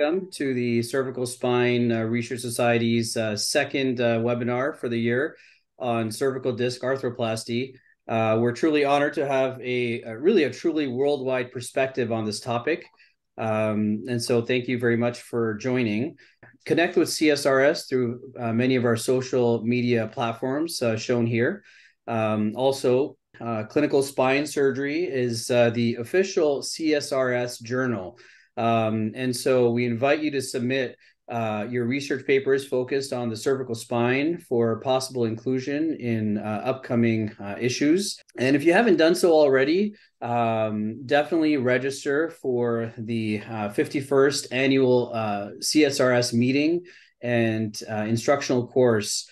welcome to the Cervical Spine uh, Research Society's uh, second uh, webinar for the year on cervical disc arthroplasty. Uh, we're truly honored to have a, a, really a truly worldwide perspective on this topic. Um, and so thank you very much for joining. Connect with CSRS through uh, many of our social media platforms uh, shown here. Um, also, Clinical Spine Surgery is the official CSRS journal. Um, and so we invite you to submit uh, your research papers focused on the cervical spine for possible inclusion in uh, upcoming uh, issues. And if you haven't done so already, um, definitely register for the 51st uh, annual uh, CSRS meeting and uh, instructional course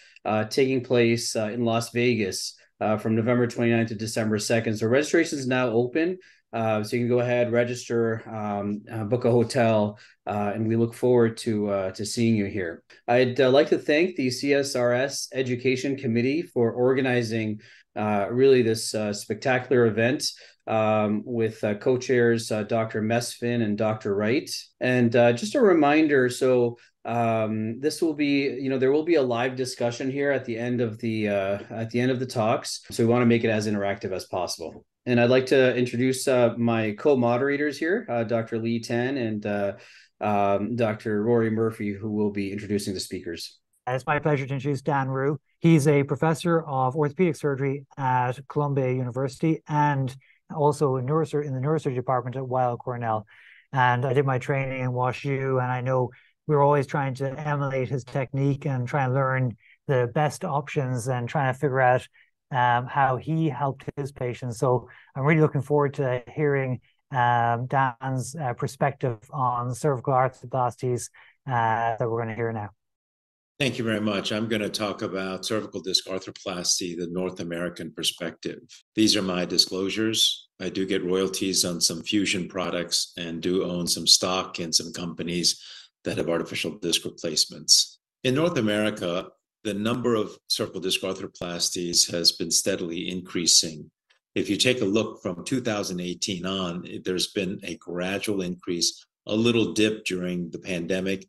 taking place in Las Vegas. from November 29th to December 2nd. So registration is now open. Uh, so you can go ahead, register, um, uh, book a hotel, uh, and we look forward to uh, to seeing you here. I'd uh, like to thank the CSRS Education Committee for organizing really this spectacular event um, with co-chairs Dr. Mesfin and Dr. Wright. And just a reminder, so um, this will be, you know, there will be a live discussion here at the end of the at the end of the talks. So we want to make it as interactive as possible. And I'd like to introduce uh, my co-moderators here, uh, Dr. Lee Tan and uh, um, Dr. Rory Murphy, who will be introducing the speakers. It's my pleasure to introduce Dan Riew. He's a professor of orthopedic surgery at Columbia University and also in, neurosur- in the neurosurgery department at Weill Cornell. And I did my training in WashU, and I know we are always trying to emulate his technique and try and learn the best options and trying to figure out um, how he helped his patients. So I'm really looking forward to hearing um, Dan's uh, perspective on cervical arthroplasties uh, that we're going to hear now. Thank you very much. I'm going to talk about cervical disc arthroplasty, the North American perspective. These are my disclosures. I do get royalties on some fusion products and do own some stock in some companies that have artificial disc replacements. In North America, the number of cervical disc arthroplasties has been steadily increasing. If you take a look from 2018 on, there's been a gradual increase, a little dip during the pandemic,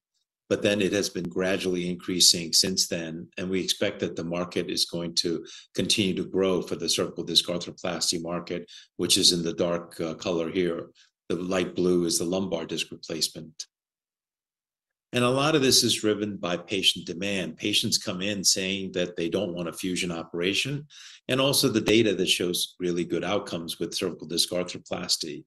but then it has been gradually increasing since then. And we expect that the market is going to continue to grow for the cervical disc arthroplasty market, which is in the dark uh, color here. The light blue is the lumbar disc replacement. And a lot of this is driven by patient demand. Patients come in saying that they don't want a fusion operation, and also the data that shows really good outcomes with cervical disc arthroplasty.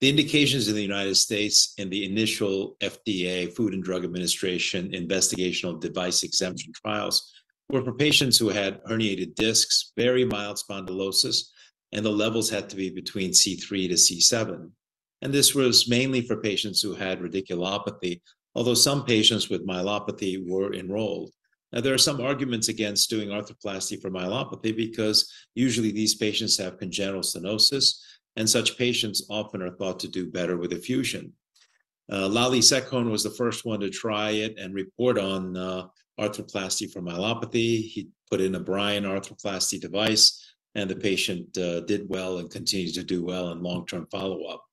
The indications in the United States in the initial FDA, Food and Drug Administration, investigational device exemption trials were for patients who had herniated discs, very mild spondylosis, and the levels had to be between C3 to C7. And this was mainly for patients who had radiculopathy although some patients with myelopathy were enrolled. Now, there are some arguments against doing arthroplasty for myelopathy because usually these patients have congenital stenosis, and such patients often are thought to do better with a fusion. Uh, Lali Sekhon was the first one to try it and report on uh, arthroplasty for myelopathy. He put in a Bryan arthroplasty device, and the patient uh, did well and continues to do well in long term follow up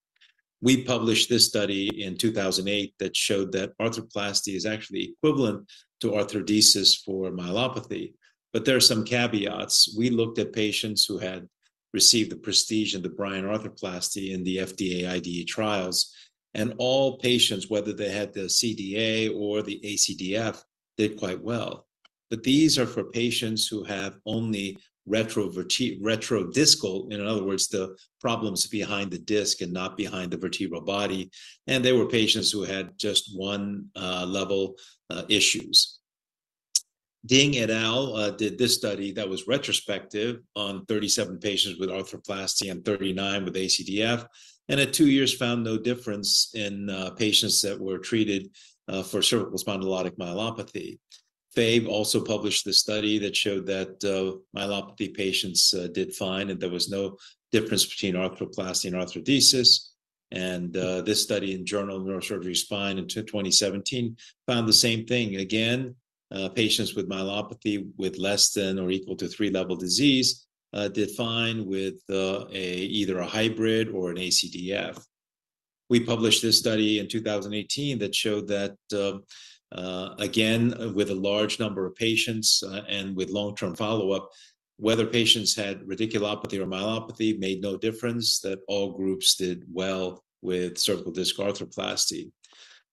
we published this study in 2008 that showed that arthroplasty is actually equivalent to arthrodesis for myelopathy. But there are some caveats. We looked at patients who had received the prestige of the Bryan arthroplasty in the FDA IDE trials, and all patients, whether they had the CDA or the ACDF, did quite well. But these are for patients who have only retrodiscal, in other words, the problems behind the disc and not behind the vertebral body. And they were patients who had just one uh, level uh, issues. Ding et al. Uh, did this study that was retrospective on 37 patients with arthroplasty and 39 with ACDF, and at two years found no difference in uh, patients that were treated uh, for cervical spondylotic myelopathy. Fabe also published the study that showed that uh, myelopathy patients uh, did fine and there was no difference between arthroplasty and arthrodesis. And uh, this study in Journal of Neurosurgery Spine in 2017 found the same thing. Again, uh, patients with myelopathy with less than or equal to three level disease uh, did fine with uh, a, either a hybrid or an ACDF. we published this study in 2018 that showed that, um, uh, again, with a large number of patients uh, and with long-term follow-up, whether patients had radiculopathy or myelopathy made no difference, that all groups did well with cervical disc arthroplasty.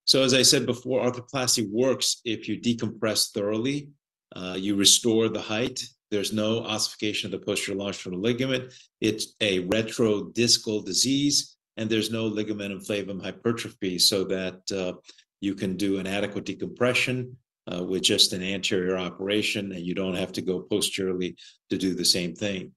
So as I said before, arthroplasty works if you decompress thoroughly, uh, you restore the height. There's no ossification of the posterior longitudinal ligament. It's a retrodiscal disease, and there's no ligamentum flavum hypertrophy, so that uh, you can do an adequate decompression uh, with just an anterior operation, and you don't have to go posteriorly to do the same thing.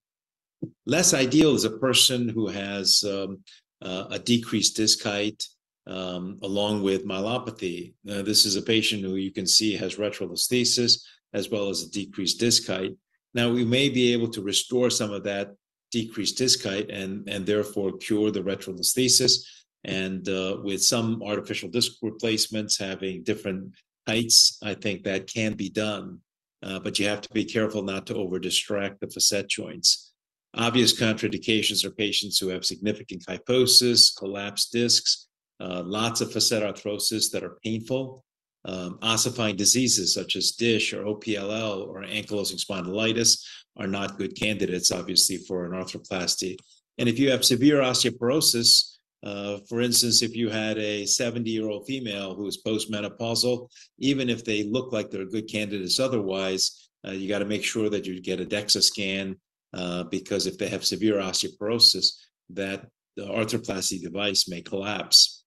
Less ideal is a person who has um, uh, a decreased disc height, um, along with myelopathy. Uh, this is a patient who you can see has retrolisthesis as well as a decreased disc height. Now, we may be able to restore some of that decreased disc height and, and therefore cure the retrolisthesis. And uh, with some artificial disc replacements having different heights, I think that can be done. Uh, but you have to be careful not to over distract the facet joints. Obvious contraindications are patients who have significant kyphosis, collapsed discs, uh, lots of facet arthrosis that are painful, um, ossifying diseases such as DISH or OPLL or ankylosing spondylitis are not good candidates, obviously, for an arthroplasty. And if you have severe osteoporosis, uh, for instance, if you had a 70 year old female who is postmenopausal, even if they look like they're good candidates otherwise, uh, you got to make sure that you get a DEXA scan uh, because if they have severe osteoporosis, that the arthroplasty device may collapse.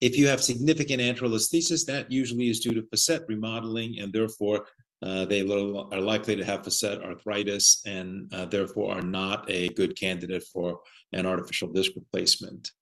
If you have significant anterolisthesis, that usually is due to facet remodeling, and therefore uh, they are likely to have facet arthritis and uh, therefore are not a good candidate for an artificial disc replacement.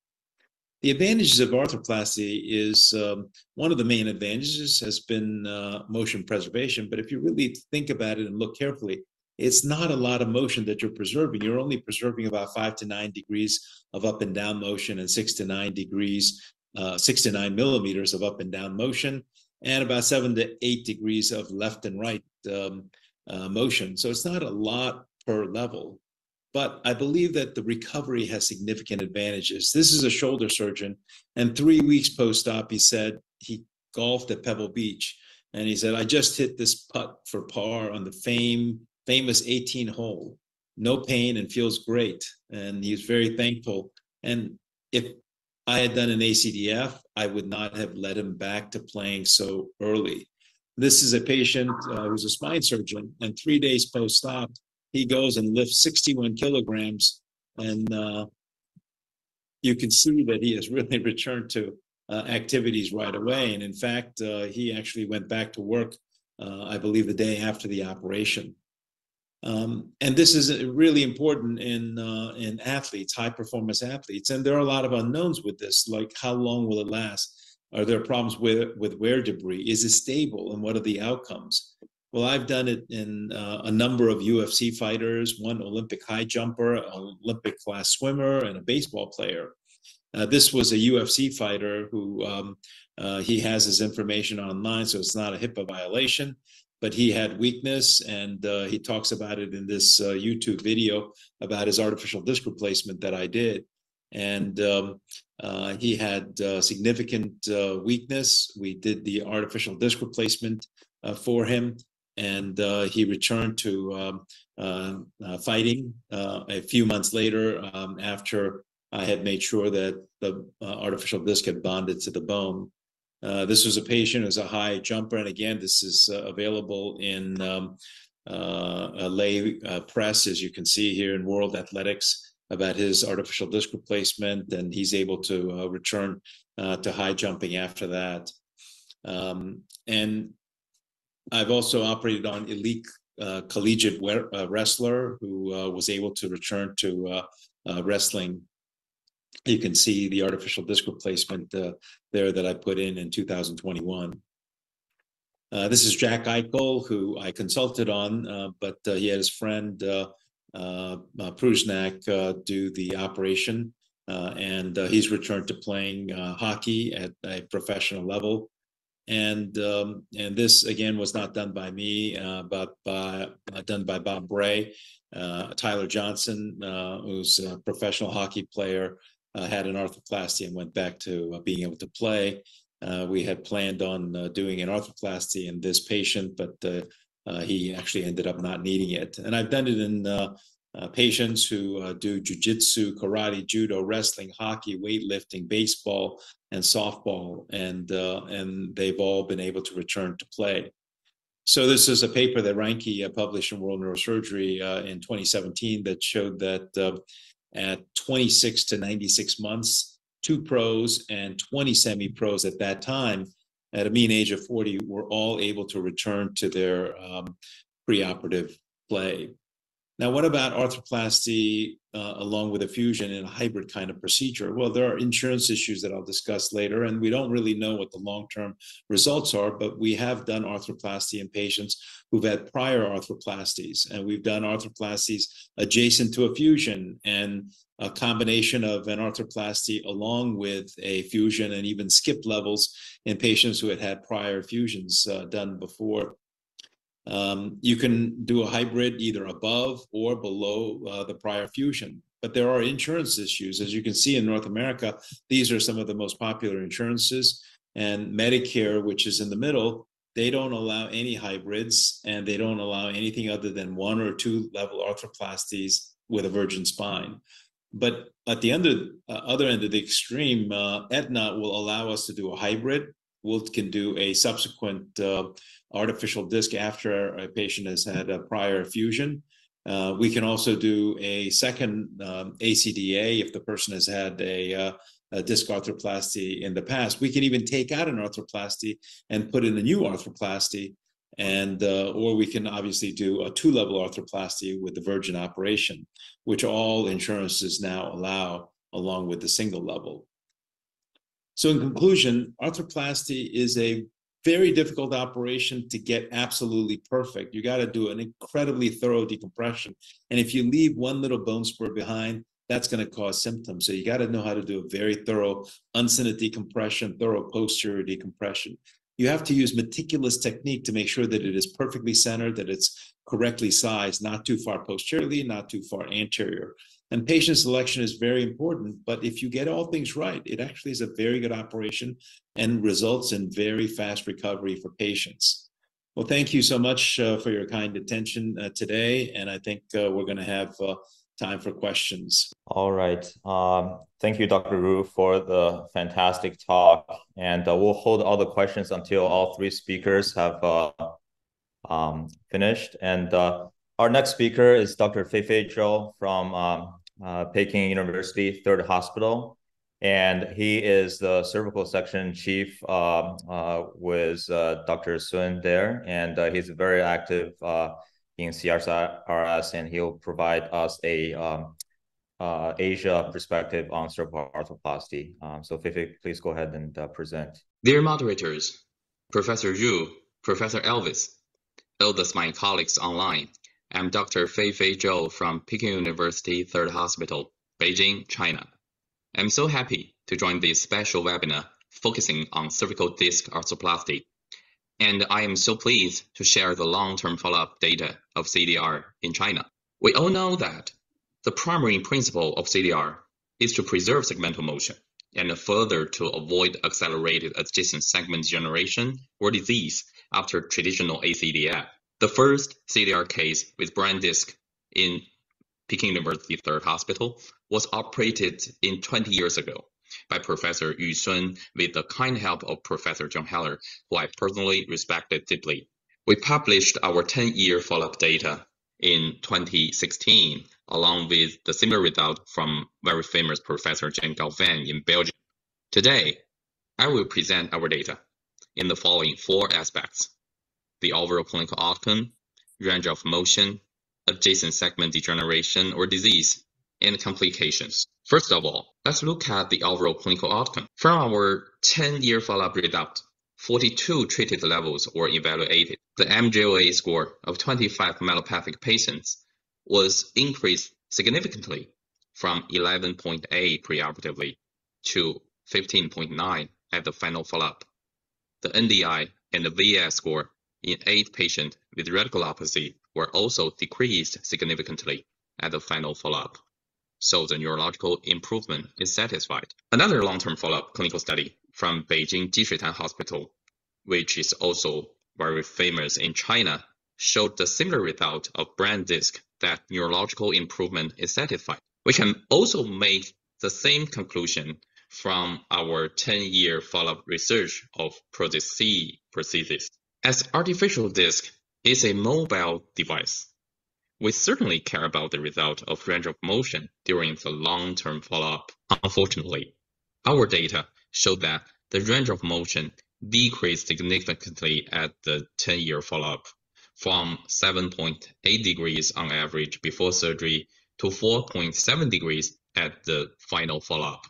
The advantages of arthroplasty is um, one of the main advantages has been uh, motion preservation. But if you really think about it and look carefully, it's not a lot of motion that you're preserving. You're only preserving about five to nine degrees of up and down motion and six to nine degrees uh, six to nine millimeters of up and down motion, and about seven to eight degrees of left and right um, uh, motion. So it's not a lot per level, but I believe that the recovery has significant advantages. This is a shoulder surgeon, and three weeks post op, he said he golfed at Pebble Beach, and he said, I just hit this putt for par on the fame, famous 18 hole. No pain and feels great. And he was very thankful. And if I had done an ACDF, I would not have led him back to playing so early. This is a patient uh, who's a spine surgeon, and three days post op, he goes and lifts 61 kilograms, and uh, you can see that he has really returned to uh, activities right away. And in fact, uh, he actually went back to work, uh, I believe, the day after the operation. Um, and this is really important in uh, in athletes, high performance athletes. And there are a lot of unknowns with this, like how long will it last? Are there problems with with wear debris? Is it stable, and what are the outcomes? Well, I've done it in uh, a number of UFC fighters, one Olympic high jumper, Olympic class swimmer, and a baseball player. Uh, this was a UFC fighter who um, uh, he has his information online, so it's not a HIPAA violation but he had weakness and uh, he talks about it in this uh, youtube video about his artificial disc replacement that i did. And um, uh, he had uh, significant uh, weakness. We did the artificial disc replacement uh, for him and he returned to um, fighting a few months later um, after i had made sure that the artificial disc had bonded to the bone uh, this was a patient who's a high jumper, and again, this is uh, available in um, uh, lay uh, press, as you can see here in World Athletics, about his artificial disc replacement, and he's able to uh, return to high jumping after that. Um, and I've also operated on elite collegiate wrestler who was able to return to wrestling you can see the artificial disc replacement uh, there that I put in in 2021. Uh, this is Jack Eichel, who I consulted on, uh, but uh, he had his friend uh, uh, uh Prusmack do the operation, and he's returned to playing hockey at a professional level. And um, and this again was not done by me, but by done by Bob Bray, Tyler Johnson, who's a professional hockey player uh, had an arthroplasty and went back to uh, being able to play. Uh, we had planned on uh, doing an arthroplasty in this patient, but he actually ended up not needing it. And I've done it in patients who do jujitsu, karate, judo, wrestling, hockey, weightlifting, baseball, and softball, and and they've all been able to return to play. So this is a paper that Reinke published in World Neurosurgery uh, in 2017 that showed that uh, at 26 to 96 months, two pros and 20 semi-pros at that time, at a mean age of 40, were all able to return to their um, preoperative play. Now, what about arthroplasty uh, along with a fusion in a hybrid kind of procedure? Well, there are insurance issues that I'll discuss later, and we don't really know what the long term results are, but we have done arthroplasty in patients who've had prior arthroplasties, and we've done arthroplasties adjacent to a fusion and a combination of an arthroplasty along with a fusion and even skip levels in patients who had had prior fusions uh, done before. Um, you can do a hybrid either above or below uh, the prior fusion, but there are insurance issues. As you can see in North America, these are some of the most popular insurances. And Medicare, which is in the middle, they don't allow any hybrids and they don't allow anything other than one or two level arthroplasties with a virgin spine. But at the end uh, other end of the extreme, uh, Aetna will allow us to do a hybrid. We can do a subsequent uh, artificial disc after a patient has had a prior fusion. Uh, we can also do a second um, ACDA if the person has had a, uh, a, disc arthroplasty in the past. We can even take out an arthroplasty and put in a new arthroplasty, and uh, or we can obviously do a two-level arthroplasty with the virgin operation, which all insurances now allow, along with the single level. So, in conclusion, arthroplasty is a very difficult operation to get absolutely perfect. You got to do an incredibly thorough decompression. And if you leave one little bone spur behind, that's going to cause symptoms. So you got to know how to do a very thorough uncinate decompression, thorough posterior decompression. You have to use meticulous technique to make sure that it is perfectly centered, that it's correctly sized, not too far posteriorly, not too far anterior. And patient selection is very important, but if you get all things right, it actually is a very good operation and results in very fast recovery for patients. Well, thank you so much uh, for your kind attention uh, today. And I think uh, we're going to have uh, time for questions. All right. Um, thank you, Dr. Riew, for the fantastic talk. And uh, we'll hold all the questions until all three speakers have uh, um, finished. And our next speaker is Dr. Feifei Zhou from um, uh, Peking University Third Hospital, and he is the cervical section chief uh, uh, with uh, Dr. Sun there, and uh, he's a very active uh, in CRS, and he'll provide us a um, Asia perspective on cervical arthroplasty. Um, so, Feifei, please go ahead and present. Dear moderators, Professor Yu, Professor Elvis, all my colleagues online, I'm Doctor Feifei Zhou from Peking University Third Hospital, Beijing, China. I'm so happy to join this special webinar focusing on cervical disc arthroplasty, and I am so pleased to share the long-term follow-up data of CDR in China. We all know that the primary principle of CDR is to preserve segmental motion and further to avoid accelerated adjacent segment generation or disease after traditional ACDF. The first CDR case with Bryan disc in Peking University Third Hospital was operated in 20 years ago by Professor Yu Sun with the kind help of Professor John Heller, who I personally respected deeply. We published our 10-year follow-up data in 2016, along with the similar result from very famous Professor Jan Goffin in Belgium. Today, I will present our data in the following four aspects the overall clinical outcome, range of motion, adjacent segment degeneration or disease, and complications. First of all, let's look at the overall clinical outcome. From our 10-year follow-up result, 42 treated levels were evaluated. The MJOA score of 25 myelopathic patients was increased significantly from 11.8 preoperatively to 15.9 at the final follow-up. The NDI and the VAS score in eight patients with radiculopathy were also decreased significantly at the final follow-up. So the neurological improvement is satisfied. Another long-term follow-up clinical study from Beijing Jishuitan Hospital, which is also very famous in China, showed the similar result of Bryan disc that neurological improvement is satisfied. We can also make the same conclusion from our 10-year follow-up research of ProDisc-C prosthesis. As artificial disc is a mobile device, we certainly care about the result of range of motion during the long-term follow-up. Unfortunately, our data show that the range of motion decreased significantly at the 10-year follow-up, from 7.8 degrees on average before surgery to 4.7 degrees at the final follow-up.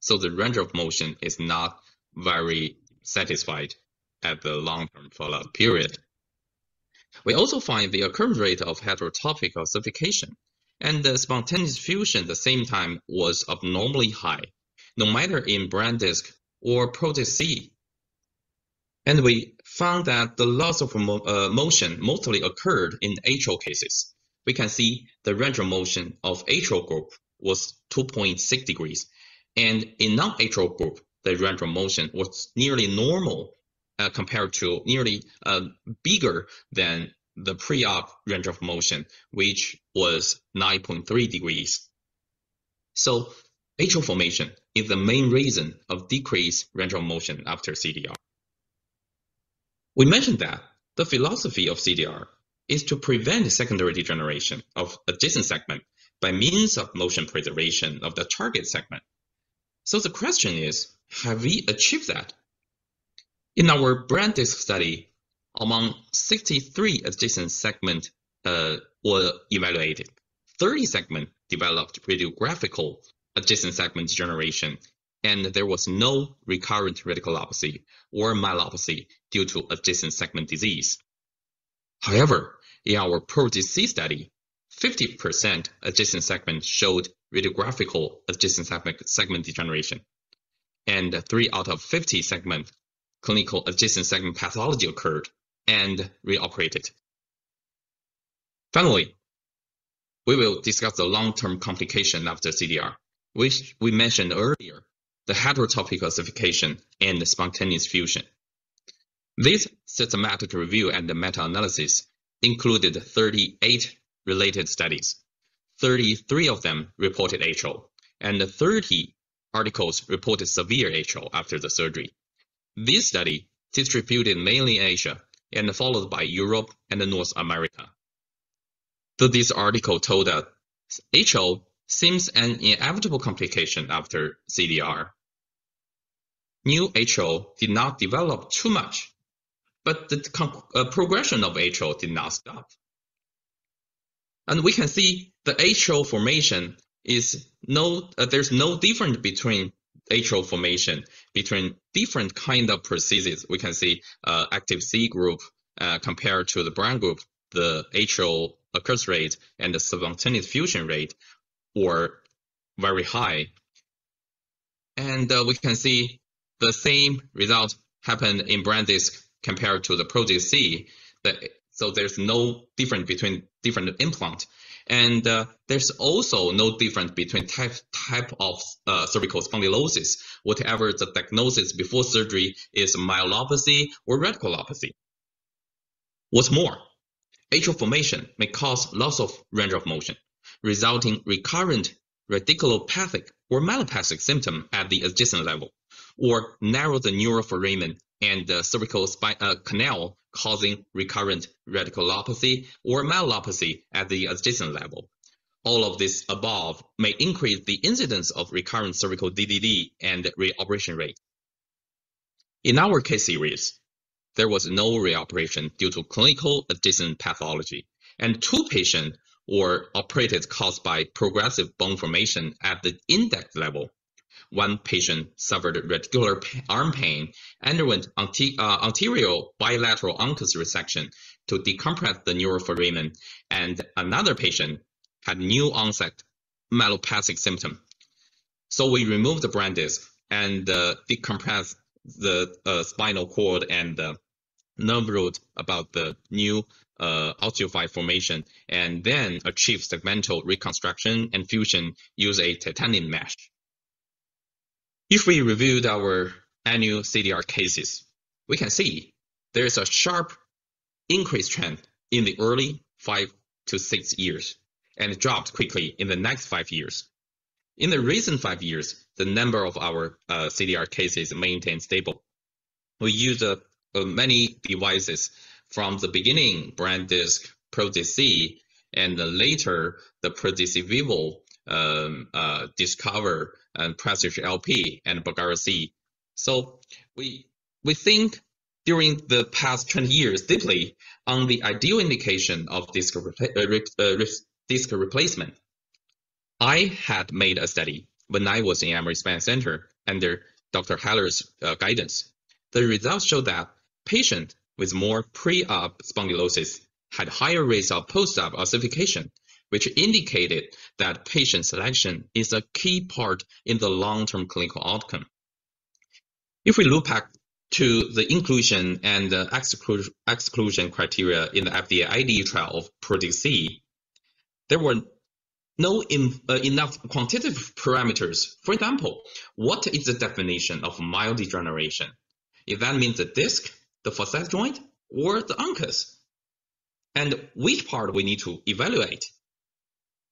So the range of motion is not very satisfied at the long-term follow-up period. We also find the occurrence rate of heterotopic ossification and the spontaneous fusion at the same time was abnormally high, no matter in Bryan disc or ProDisc-C. And we found that the loss of mo uh, motion mostly occurred in atrial cases. We can see the range of motion of atrial group was 2.6 degrees, and in non-atrial group, the range of motion was nearly normal uh, compared to nearly uh, bigger than the pre-op range of motion, which was 9.3 degrees. So atrial formation is the main reason of decreased range of motion after CDR. We mentioned that the philosophy of CDR is to prevent secondary degeneration of adjacent segment by means of motion preservation of the target segment. So the question is, have we achieved that? In our Bryan disc study, among 63 adjacent segments uh, were evaluated, 30 segments developed radiographical adjacent segment degeneration, and there was no recurrent radiculopathy or myelopathy due to adjacent segment disease. However, in our ProDisc-C study, 50% adjacent segment showed radiographical adjacent segment degeneration, and 3 out of 50 segment clinical adjacent segment pathology occurred and reoperated. Finally, we will discuss the long-term complication after CDR, which we mentioned earlier, the heterotopic ossification and the spontaneous fusion. This systematic review and meta-analysis included 38 related studies. 33 of them reported atrial, and 30 articles reported severe atrial after the surgery. This study distributed mainly in Asia and followed by Europe and North America. This article told us HO seems an inevitable complication after CDR. New HO did not develop too much, but the uh, progression of HO did not stop. And we can see the HO formation is no, uh, there's no difference between atrial formation between different kind of prostheses. We can see uh, active C group uh, compared to the Bryan group, the atrial occurrence rate and the spontaneous fusion rate were very high. And uh, we can see the same result happen in Bryan disc compared to the ProDisc-C. So there's no difference between different implant. And uh, there's also no difference between type, type of uh, cervical spondylosis, whatever the diagnosis before surgery is myelopathy or radiculopathy. What's more, atrial formation may cause loss of range of motion, resulting recurrent radiculopathic or myelopathic symptom at the adjacent level, or narrow the neural foramen and the cervical spine, uh, canal causing recurrent radiculopathy or myelopathy at the adjacent level. All of this above may increase the incidence of recurrent cervical DDD and reoperation rate. In our case series, there was no reoperation due to clinical adjacent pathology, and two patients were operated caused by progressive bone formation at the index level one patient suffered radicular arm pain, underwent uh, anterior bilateral uncus resection to decompress the neuroforamen, and another patient had new onset myelopathic symptom. So we removed the Bryan disc and uh, decompressed the uh, spinal cord and the nerve root about the new uh, osteophyte formation and then achieve segmental reconstruction and fusion use a titanium mesh. If we reviewed our annual CDR cases, we can see there is a sharp increase trend in the early five to six years and dropped quickly in the next five years. In the recent five years, the number of our uh, CDR cases maintained stable. We use uh, uh, many devices from the beginning, Bryan disc, ProDisc C, and later the ProDisc Vivo, um, uh, Discover, and Prestige LP, and Bulgara C. So we we think during the past 20 years deeply on the ideal indication of disc, repla uh, disc replacement. I had made a study when I was in Emory Spine Center under Dr. Heller's uh, guidance. The results showed that patients with more pre-op spondylosis had higher rates of post-op ossification, which indicated that patient selection is a key part in the long-term clinical outcome. If we look back to the inclusion and exclusion criteria in the FDA IDE trial of ProDisc C, there were no in, uh, enough quantitative parameters. For example, what is the definition of mild degeneration? If that means the disc, the facet joint, or the uncus, and which part we need to evaluate.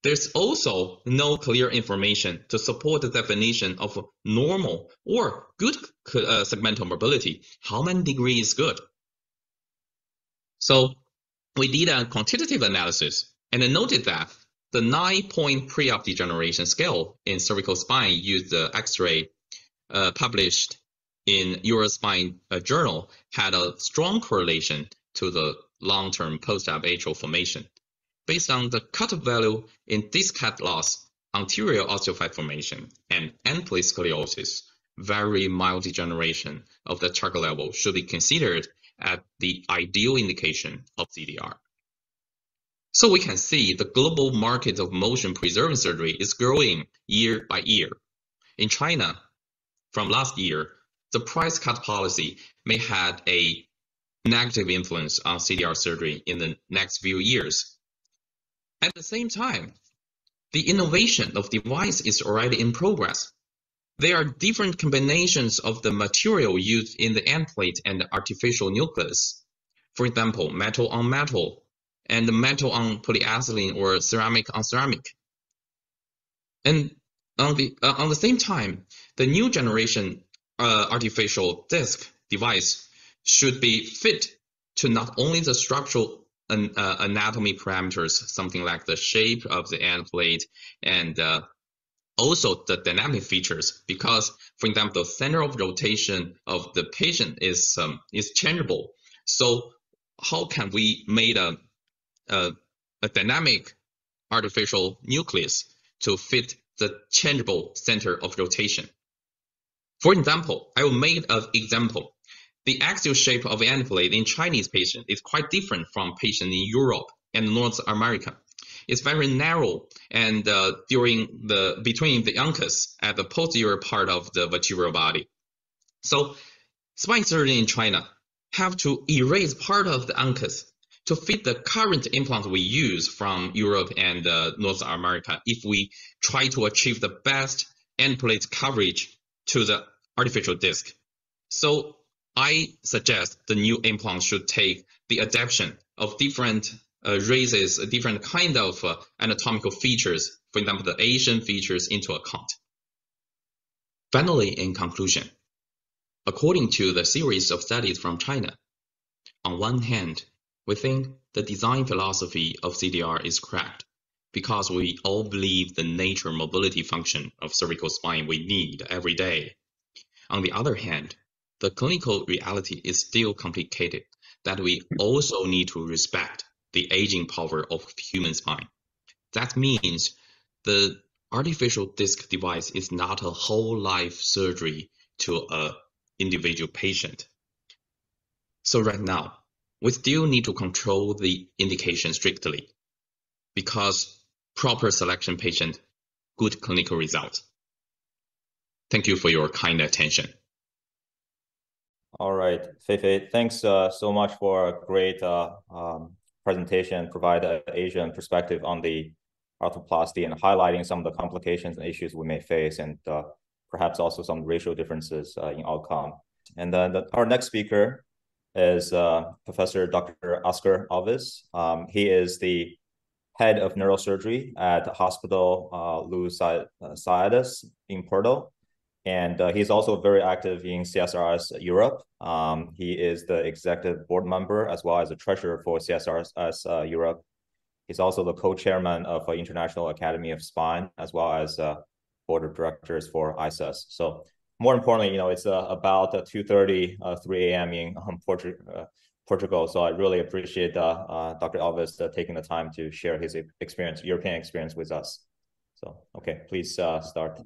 There's also no clear information to support the definition of normal or good uh, segmental mobility. How many degrees is good? So we did a quantitative analysis and noted that the nine-point pre-op degeneration scale in cervical spine used the X-ray uh, published in Eurospine uh, journal had a strong correlation to the long-term post-op atrial formation based on the cutoff value in disc head loss, anterior osteophyte formation, and end plate sclerosis, very mild degeneration of the target level should be considered at the ideal indication of CDR. So we can see the global market of motion preserving surgery is growing year by year. In China, from last year, the price cut policy may have a negative influence on CDR surgery in the next few years at the same time, the innovation of device is already in progress. There are different combinations of the material used in the end plate and artificial nucleus. For example, metal on metal and metal on polyethylene or ceramic on ceramic. And on the uh, on the same time, the new generation uh, artificial disc device should be fit to not only the structural an, uh, anatomy parameters, something like the shape of the end plate and uh, also the dynamic features because for example the center of rotation of the patient is um, is changeable. So how can we make a, a, a dynamic artificial nucleus to fit the changeable center of rotation? For example i will make an example the axial shape of end plate in Chinese patient is quite different from patient in Europe and North America. It's very narrow and uh, during the between the uncus at the posterior part of the vertebral body. So spine surgeons in China have to erase part of the uncus to fit the current implant we use from Europe and uh, North America if we try to achieve the best end plate coverage to the artificial disc. So I suggest the new implant should take the adaptation of different uh, races, different kind of uh, anatomical features, for example, the Asian features into account. Finally, in conclusion, according to the series of studies from China, on one hand, we think the design philosophy of CDR is correct because we all believe the nature mobility function of cervical spine we need every day. On the other hand, the clinical reality is still complicated that we also need to respect the aging power of human spine. That means the artificial disc device is not a whole life surgery to a individual patient. So right now, we still need to control the indication strictly because proper selection patient, good clinical results. Thank you for your kind attention. All right, Feifei, thanks uh, so much for a great uh, um, presentation provide an Asian perspective on the arthroplasty and highlighting some of the complications and issues we may face, and uh, perhaps also some racial differences in outcome. And then the, our next speaker is uh, Professor Dr. Oscar Alves. Um, he is the head of neurosurgery at Hospital uh, Luis in Porto. And uh, he's also very active in CSRS Europe. Um, he is the executive board member as well as the treasurer for CSRS uh, Europe. He's also the co-chairman of uh, International Academy of Spine as well as uh, board of directors for ISAS. So more importantly, you know, it's uh, about 2.30, uh, 3 a.m. in um, Portu- Portugal. So I really appreciate Dr. Alves taking the time to share his experience, European experience with us. So, okay, please start.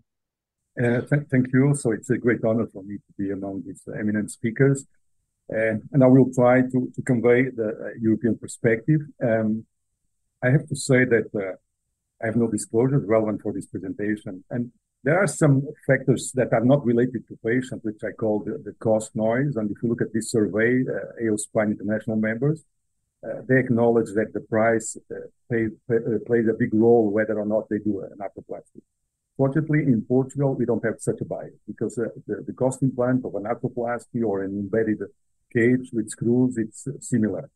Uh, th thank you. So it's a great honor for me to be among these eminent speakers. And, and I will try to, to convey the uh, European perspective. Um, I have to say that uh, I have no disclosures relevant for this presentation. And there are some factors that are not related to patients, which I call the, the cost noise. And if you look at this survey, uh, AO Spine International members, uh, they acknowledge that the price uh, uh, plays a big role whether or not they do an arthroplasty. Fortunately, in Portugal, we don't have such a bias because uh, the, the cost implant of an arthroplasty or an embedded cage with screws, it's similar.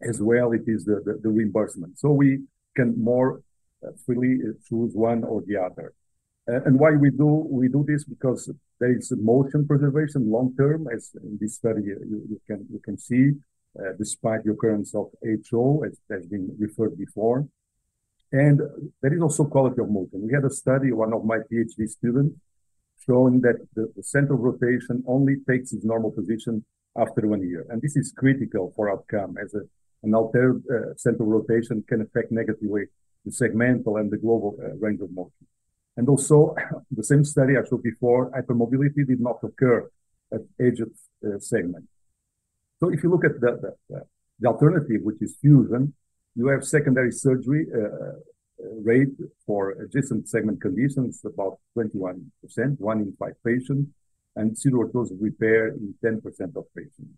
As well, it is the, the, the reimbursement. So we can more uh, freely uh, choose one or the other. Uh, and why we do we do this because there is motion preservation long term, as in this study you, you can you can see, uh, despite the occurrence of HO, as has been referred before. And there is also quality of motion. We had a study, one of my PhD students, showing that the, the center of rotation only takes its normal position after one year. And this is critical for outcome as a, an altered uh, center of rotation can affect negatively the segmental and the global uh, range of motion. And also, the same study I showed before, hypermobility did not occur at aged uh, segment. So if you look at the, the, the alternative, which is fusion, you have secondary surgery uh, uh, rate for adjacent segment conditions about 21%, one in five patients, and pseudoarthrosis repair in 10% of patients.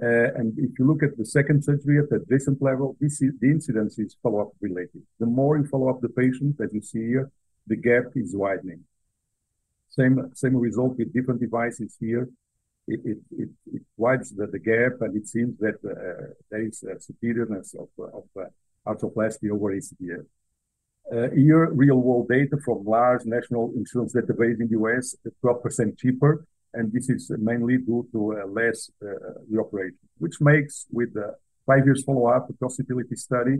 Uh, and if you look at the second surgery at the adjacent level, the incidence is follow-up related. The more you follow up the patient, as you see here, the gap is widening. Same, same result with different devices here it, it, it, it widens the, the, gap and it seems that uh, there is a superiorness of, of uh, arthroplasty over ACDF. Uh, here, real world data from large national insurance database in the US, 12% cheaper, and this is mainly due to uh, less uh, reoperation, which makes with the five years follow-up cost utility study,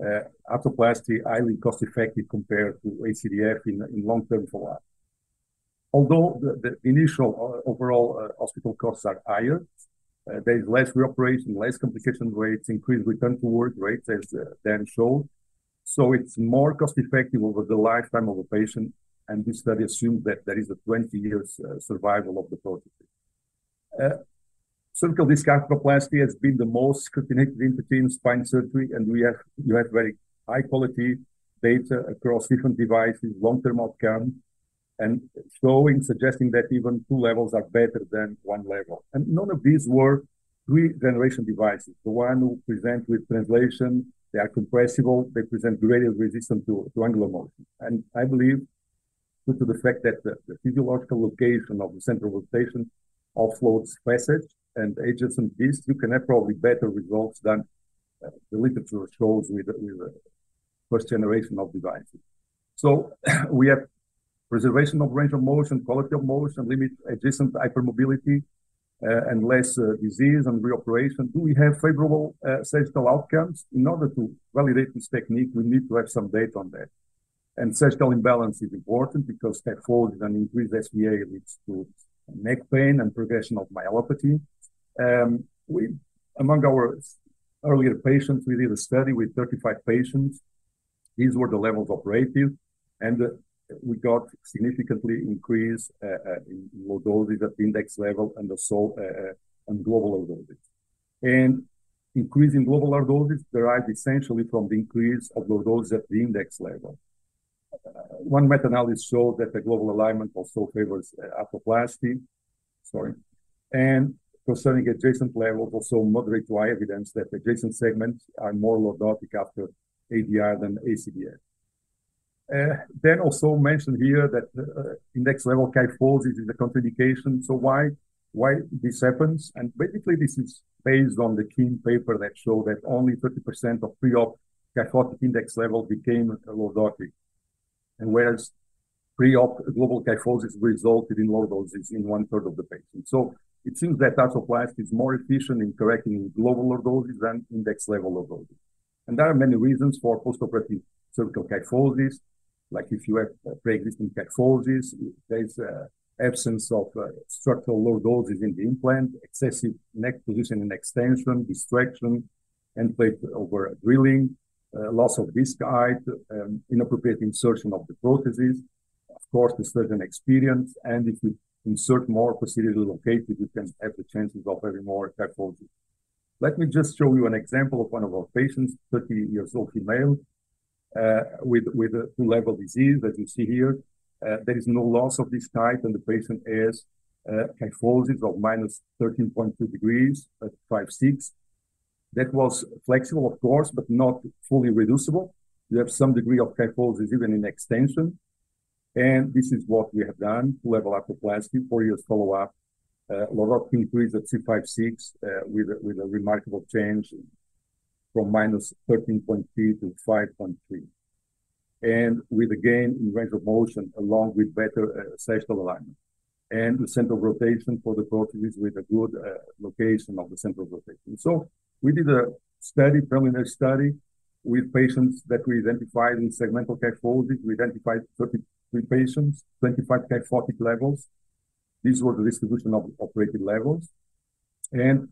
uh, arthroplasty highly cost effective compared to ACDF in, in long-term follow-up. Although the, initial uh, overall uh, hospital costs are higher, uh, there is less reoperation, less complication rates, increased return to work rates, as Dan showed. So it's more cost effective over the lifetime of a patient. And this study assumes that there is a 20 years survival of the prosthesis. Cervical disc arthroplasty has been the most scrutinized entity in spine surgery, and we have you have very high quality data across different devices, long-term outcome, and showing, suggesting that even two levels are better than one level. And none of these were three generation devices. The one who present with translation, they are compressible, they present greater resistance to, to angular motion. And I believe due to the fact that the, the physiological location of the central rotation offloads passage and adjacent discs, you can have probably better results than uh, the literature shows with, with the first generation of devices. So we have preservation of range of motion, quality of motion, limit adjacent hypermobility, uh, and less uh, disease and reoperation. Do we have favorable uh, surgical outcomes? In order to validate this technique, we need to have some data on that. And sagittal imbalance is important because scaffolding and increased SVA leads to neck pain and progression of myelopathy. Um, we, among our earlier patients, we did a study with 35 patients. These were the levels operative, and we got significantly increase uh, uh, in lordosis at the index level and also and uh, global lordosis. And increase in global lordosis derived essentially from the increase of lordosis at the index level. one meta-analysis showed that the global alignment also favors arthroplasty. Sorry. And concerning adjacent levels, also moderate to high evidence that adjacent segments are more lordotic after ADR than ACDF. Uh, then also mentioned here that uh, index level kyphosis is a contraindication. So why why this happens? And basically this is based on the Kim paper that showed that only 30% of pre-op kyphotic index level became lordotic. And whereas pre-op global kyphosis resulted in lordosis in one third of the patients. So it seems that arthroplasty is more efficient in correcting global lordosis than index level lordosis. And there are many reasons for postoperative cervical kyphosis, like if you have pre-existing kyphosis, there's uh, absence of uh, structural lordosis in the implant, excessive neck position and extension, distraction, end plate over drilling, uh, loss of disc height, um, inappropriate insertion of the prosthesis, of course, the surgeon experience, and if you insert more posteriorly located, you can have the chances of having more kyphosis. Let me just show you an example of one of our patients, 30 years old female, uh, with, with a two-level disease, as you see here. Uh, there is no loss of this type, and the patient has uh, kyphosis of minus 13.2 degrees at 5.6. That was flexible, of course, but not fully reducible. You have some degree of kyphosis even in extension. And this is what we have done, two-level arthroplasty, four years follow-up, uh, lordotic increase at C56 uh, with, with a remarkable change from minus 13.3 to 5.3 and with a gain in range of motion along with better uh, sagittal alignment and the center of rotation for the prosthesis with a good uh, location of the center of rotation. So we did a study, preliminary study with patients that we identified in segmental kyphosis. We identified 33 patients, 25 kyphotic levels. These were the distribution of operated levels. And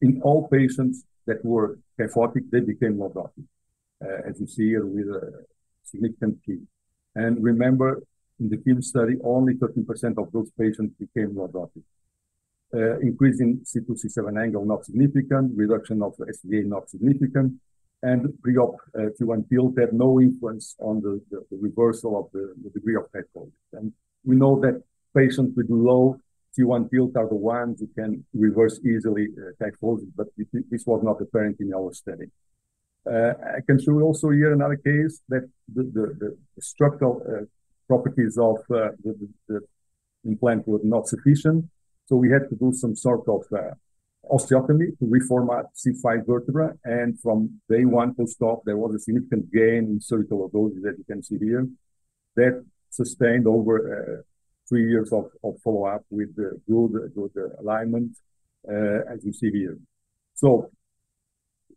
in all patients that were kyphotic, they became lordotic, uh, as you see here with a significant P. And remember, in the Kim study, only 13% of those patients became lordotic. Uh, increase in C2, C7 angle not significant, reduction of SVA not significant, and pre-op uh, T1 tilt had no influence on the, the, the reversal of the, the, degree of kyphosis. And we know that patients with low T1 tilt are the ones who can reverse easily uh, kyphosis, but this was not apparent in our study. Uh, I can show you also here another case that the, the, the structural uh, properties of uh, the, the, implant were not sufficient. So we had to do some sort of osteotomy to reformat C5 vertebra. And from day one post-op, there was a significant gain in cervical lordosis that you can see here that sustained over uh, three years of, follow-up with good, alignment, uh, as you see here. So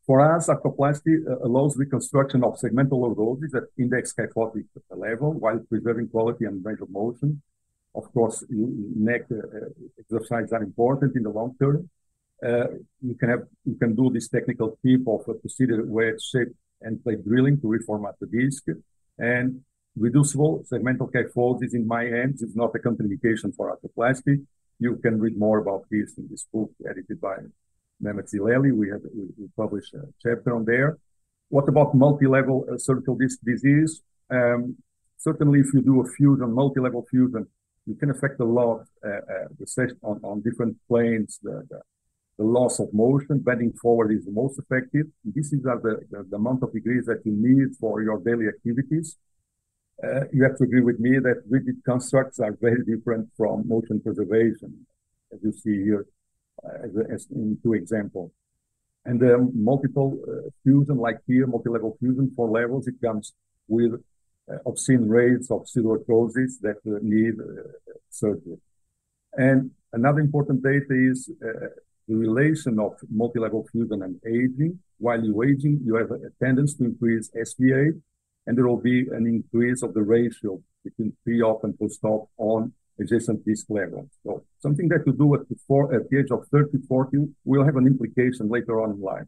for us, arthroplasty uh, allows reconstruction of segmental lordosis at index kyphotic level while preserving quality and range of motion. Of course, neck uh, exercises are important in the long term. You can have you can do this technical tip of a posterior wedge shape and plate drilling to reformat the disc. And reducible segmental kyphosis in my hands is not a contraindication for arthroplasty. You can read more about this in this book edited by Mehmet Zileli. We have we, we published a chapter on there. What about multi-level uh, cervical disc disease? Um, certainly, if you do a fusion, multi-level fusion, you can affect a lot uh, uh, the session on, on different planes. The, the, the, loss of motion, bending forward is the most effective. This is the, the, the amount of degrees that you need for your daily activities. Uh, you have to agree with me that rigid constructs are very different from motion preservation, as you see here as, as in two examples. And then multiple uh, fusion, like here, multi-level fusion, four levels, it comes with uh, obscene rates of pseudoarthrosis that uh, need surgery. And another important data is the relation of multi-level fusion and aging. While you aging, you have a tendency to increase SVA, and there will be an increase of the ratio between pre-op and post-op on adjacent disc level. So something that you do at the, age of 30, 40 will have an implication later on in life.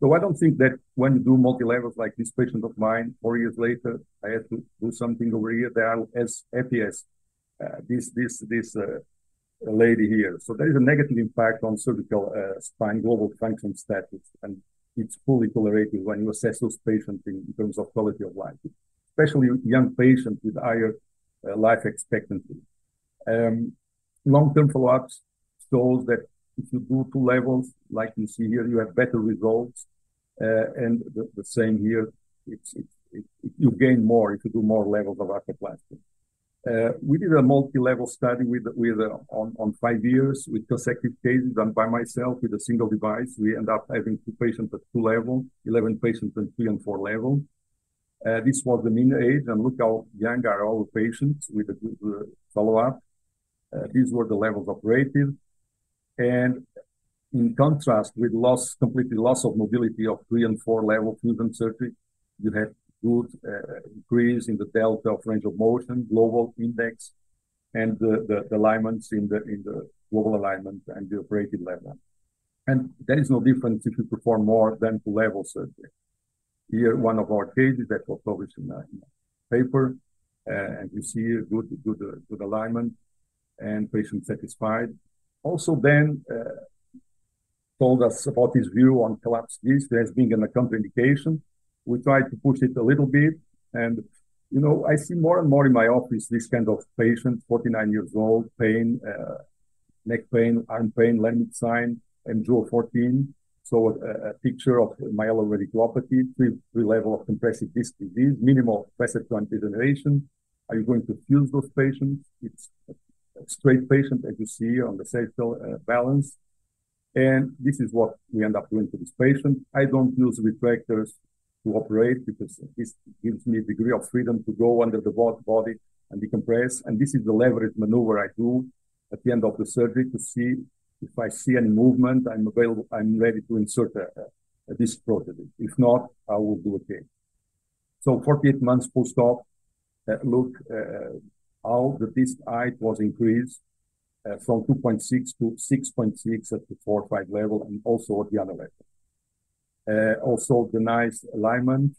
So I don't think that when you do multi-levels like this patient of mine, four years later, I had to do something over here. They are as happy as uh, this this this uh, lady here. So there is a negative impact on cervical uh, spine global function status, and it's fully tolerated when you assess those patients in, in terms of quality of life, especially young patients with higher uh, life expectancy. Um, long-term follow-ups shows that if you do two levels, like you see here, you have better results. Uh, and the, the, same here, it's, it, it, you gain more if you do more levels of arthroplasty. Uh, we did a multi-level study with uh, on five years with consecutive cases and by myself with a single device. We end up having two patients at two level, eleven patients at three and four level. Uh, this was the mean age, and look how young are our patients with a good follow-up. These were the levels operated, and in contrast with loss, completely loss of mobility of three and four level fusion surgery, you had good uh, increase in the delta of range of motion, global index, and the, alignments in the in the global alignment and the operated level. And there is no difference if you perform more than two level surgery. Here, one of our cases that was published in a, in a paper, uh, and you see a good uh, alignment and patient satisfied. Also, then uh, told us about his view on collapsed disc as being an contraindication we try to push it a little bit. And, you know, I see more and more in my office this kind of patient, 49 years old, pain, uh, neck pain, arm pain, Lhermitte sign, MJO 14. So a, a picture of myeloradiculopathy, three, three level of compressive disc disease, minimal facet joint degeneration. Are you going to fuse those patients? It's a straight patient, as you see on the sagittal uh, balance. And this is what we end up doing to this patient. I don't use retractors to operate because this gives me a degree of freedom to go under the body and decompress. And this is the leverage maneuver I do at the end of the surgery to see if I see any movement, I'm available, I'm ready to insert a, a disc prosthesis. If not, I will do a case. So 48 months post-op, uh, look uh, how the disc height was increased uh, from 2.6 to 6.6 at the 4-5 level and also at the other level. Uh, also the nice alignment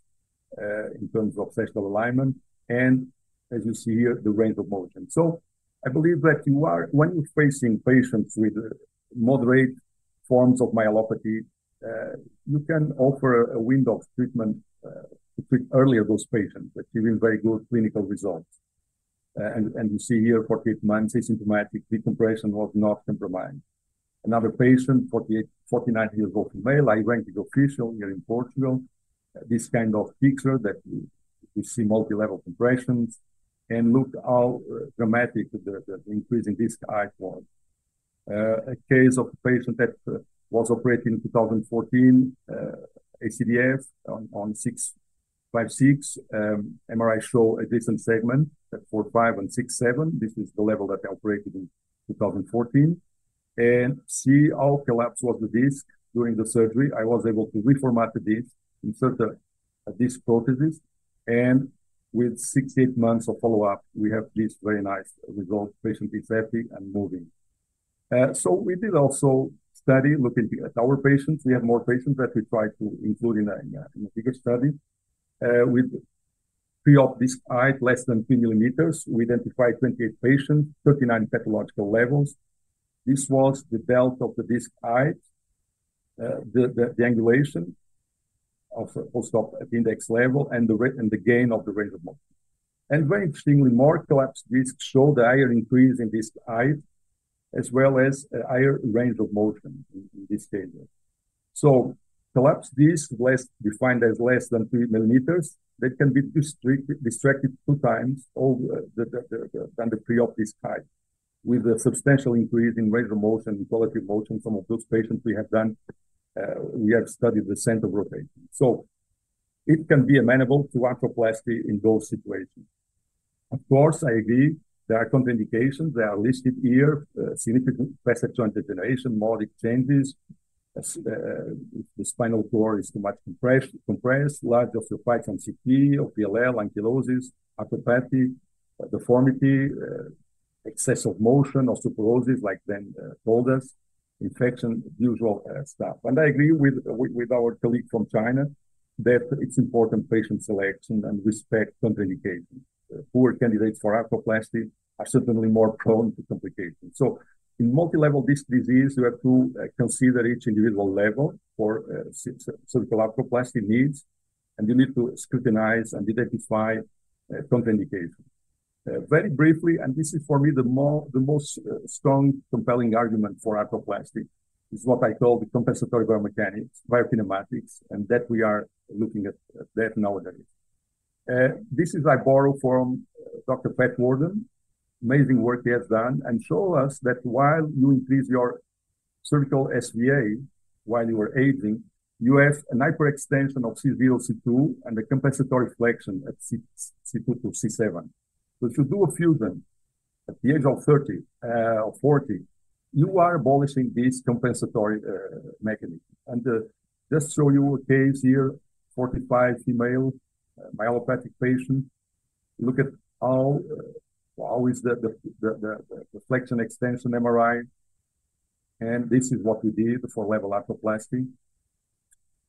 uh, in terms of sagittal alignment, and as you see here, the range of motion. So I believe that you are when you're facing patients with uh, moderate forms of myelopathy, you can offer a window of treatment to treat earlier those patients, achieving very good clinical results. And, and you see here, 48 months asymptomatic decompression was not compromised. Another patient, 48, 49 years old female, the official here in Portugal. This kind of picture that we, we see multi-level compressions and look how uh, dramatic the, the, increase height was. Uh, a case of a patient that uh, was operated in 2014, uh, ACDF on, on 656. Um, MRI show a decent segment at 4.5 and 6.7. This is the level that I operated in 2014 and see how collapse was the disc during the surgery. I was able to reformat the disc, insert a, a disc prosthesis, and with six, eight months of follow-up, we have this very nice result. Patient is happy and moving. Uh, so we did also study looking at our patients. We have more patients that we try to include in a, in a, in a bigger study. Uh, with pre-op disc height less than 3 millimeters, we identified 28 patients, 39 pathological levels, this was the belt of the disc height, uh, the, the, the, angulation of post-op at index level, and the and the gain of the range of motion. And very interestingly, more collapsed discs show the higher increase in disc height, as well as a higher range of motion in, in this case. So collapsed disks, less defined as less than three millimeters, they can be distracted, distracted two times over the, the, the, than the pre-op disc height with a substantial increase in range of motion, quality of motion. Some of those patients we have done, uh, we have studied the center of rotation. So it can be amenable to arthroplasty in those situations. Of course, I agree. There are contraindications. They are listed here. Uh, significant joint degeneration, modic changes. Uh, the spinal cord is too much compressed, large osteophytes on CT, or PLL, ankylosis, arthropathy, deformity, excess of motion, or osteoporosis, like then uh, told us, infection, usual uh, stuff. And I agree with, with, with our colleague from China that it's important patient selection and respect contraindications. Uh, poor candidates for arthroplasty are certainly more prone to complications. So in multi-level disc disease, you have to uh, consider each individual level for uh, cervical arthroplasty needs, and you need to scrutinize and identify uh, contraindications. Uh, very briefly, and this is for me the most uh, strong, compelling argument for arthroplasty. is what I call the compensatory biomechanics, biokinematics, and that we are looking at, at that nowadays. Uh, this is I borrow from Dr. Pat Worden, amazing work he has done, and show us that while you increase your cervical SVA while you are aging, you have an hyperextension of C0, C2, and a compensatory flexion at C, C2 to C7. So if you do a fusion at the age of 30 uh, or 40, you are abolishing this compensatory uh, mechanism. And uh, just show you a case here, 45 female uh, myelopathic patient. Look at how uh, how is the the, the the, the flexion extension MRI, and this is what we did for level arthroplasty.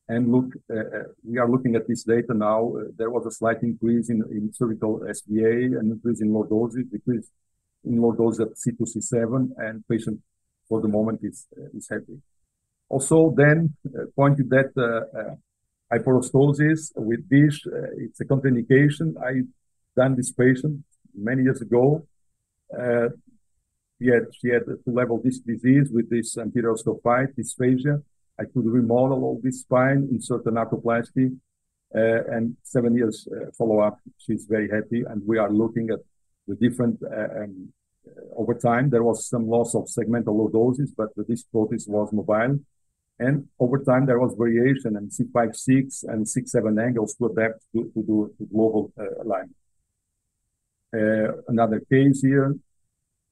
And look, uh, uh, we are looking at this data now. Uh, there was a slight increase in, in cervical SVA and increase in low lordosis, decrease in low lordosis at C2, C7, and patient for the moment is, uh, is happy. Also, then uh, pointed that uh, hyperostosis with this, it's a contraindication. I done this patient many years ago. She had, she had two-level disc disease with this anterior osteophyte dysphagia I could remodel all this spine, insert an arthroplasty, uh, and seven years uh, follow-up. She's very happy, and we are looking at the different uh, um, over time. There was some loss of segmental lordosis, but this prosthesis was mobile. And over time, there was variation in C5-6 and 6-7 angles to adapt to, do, global alignment. Another case here,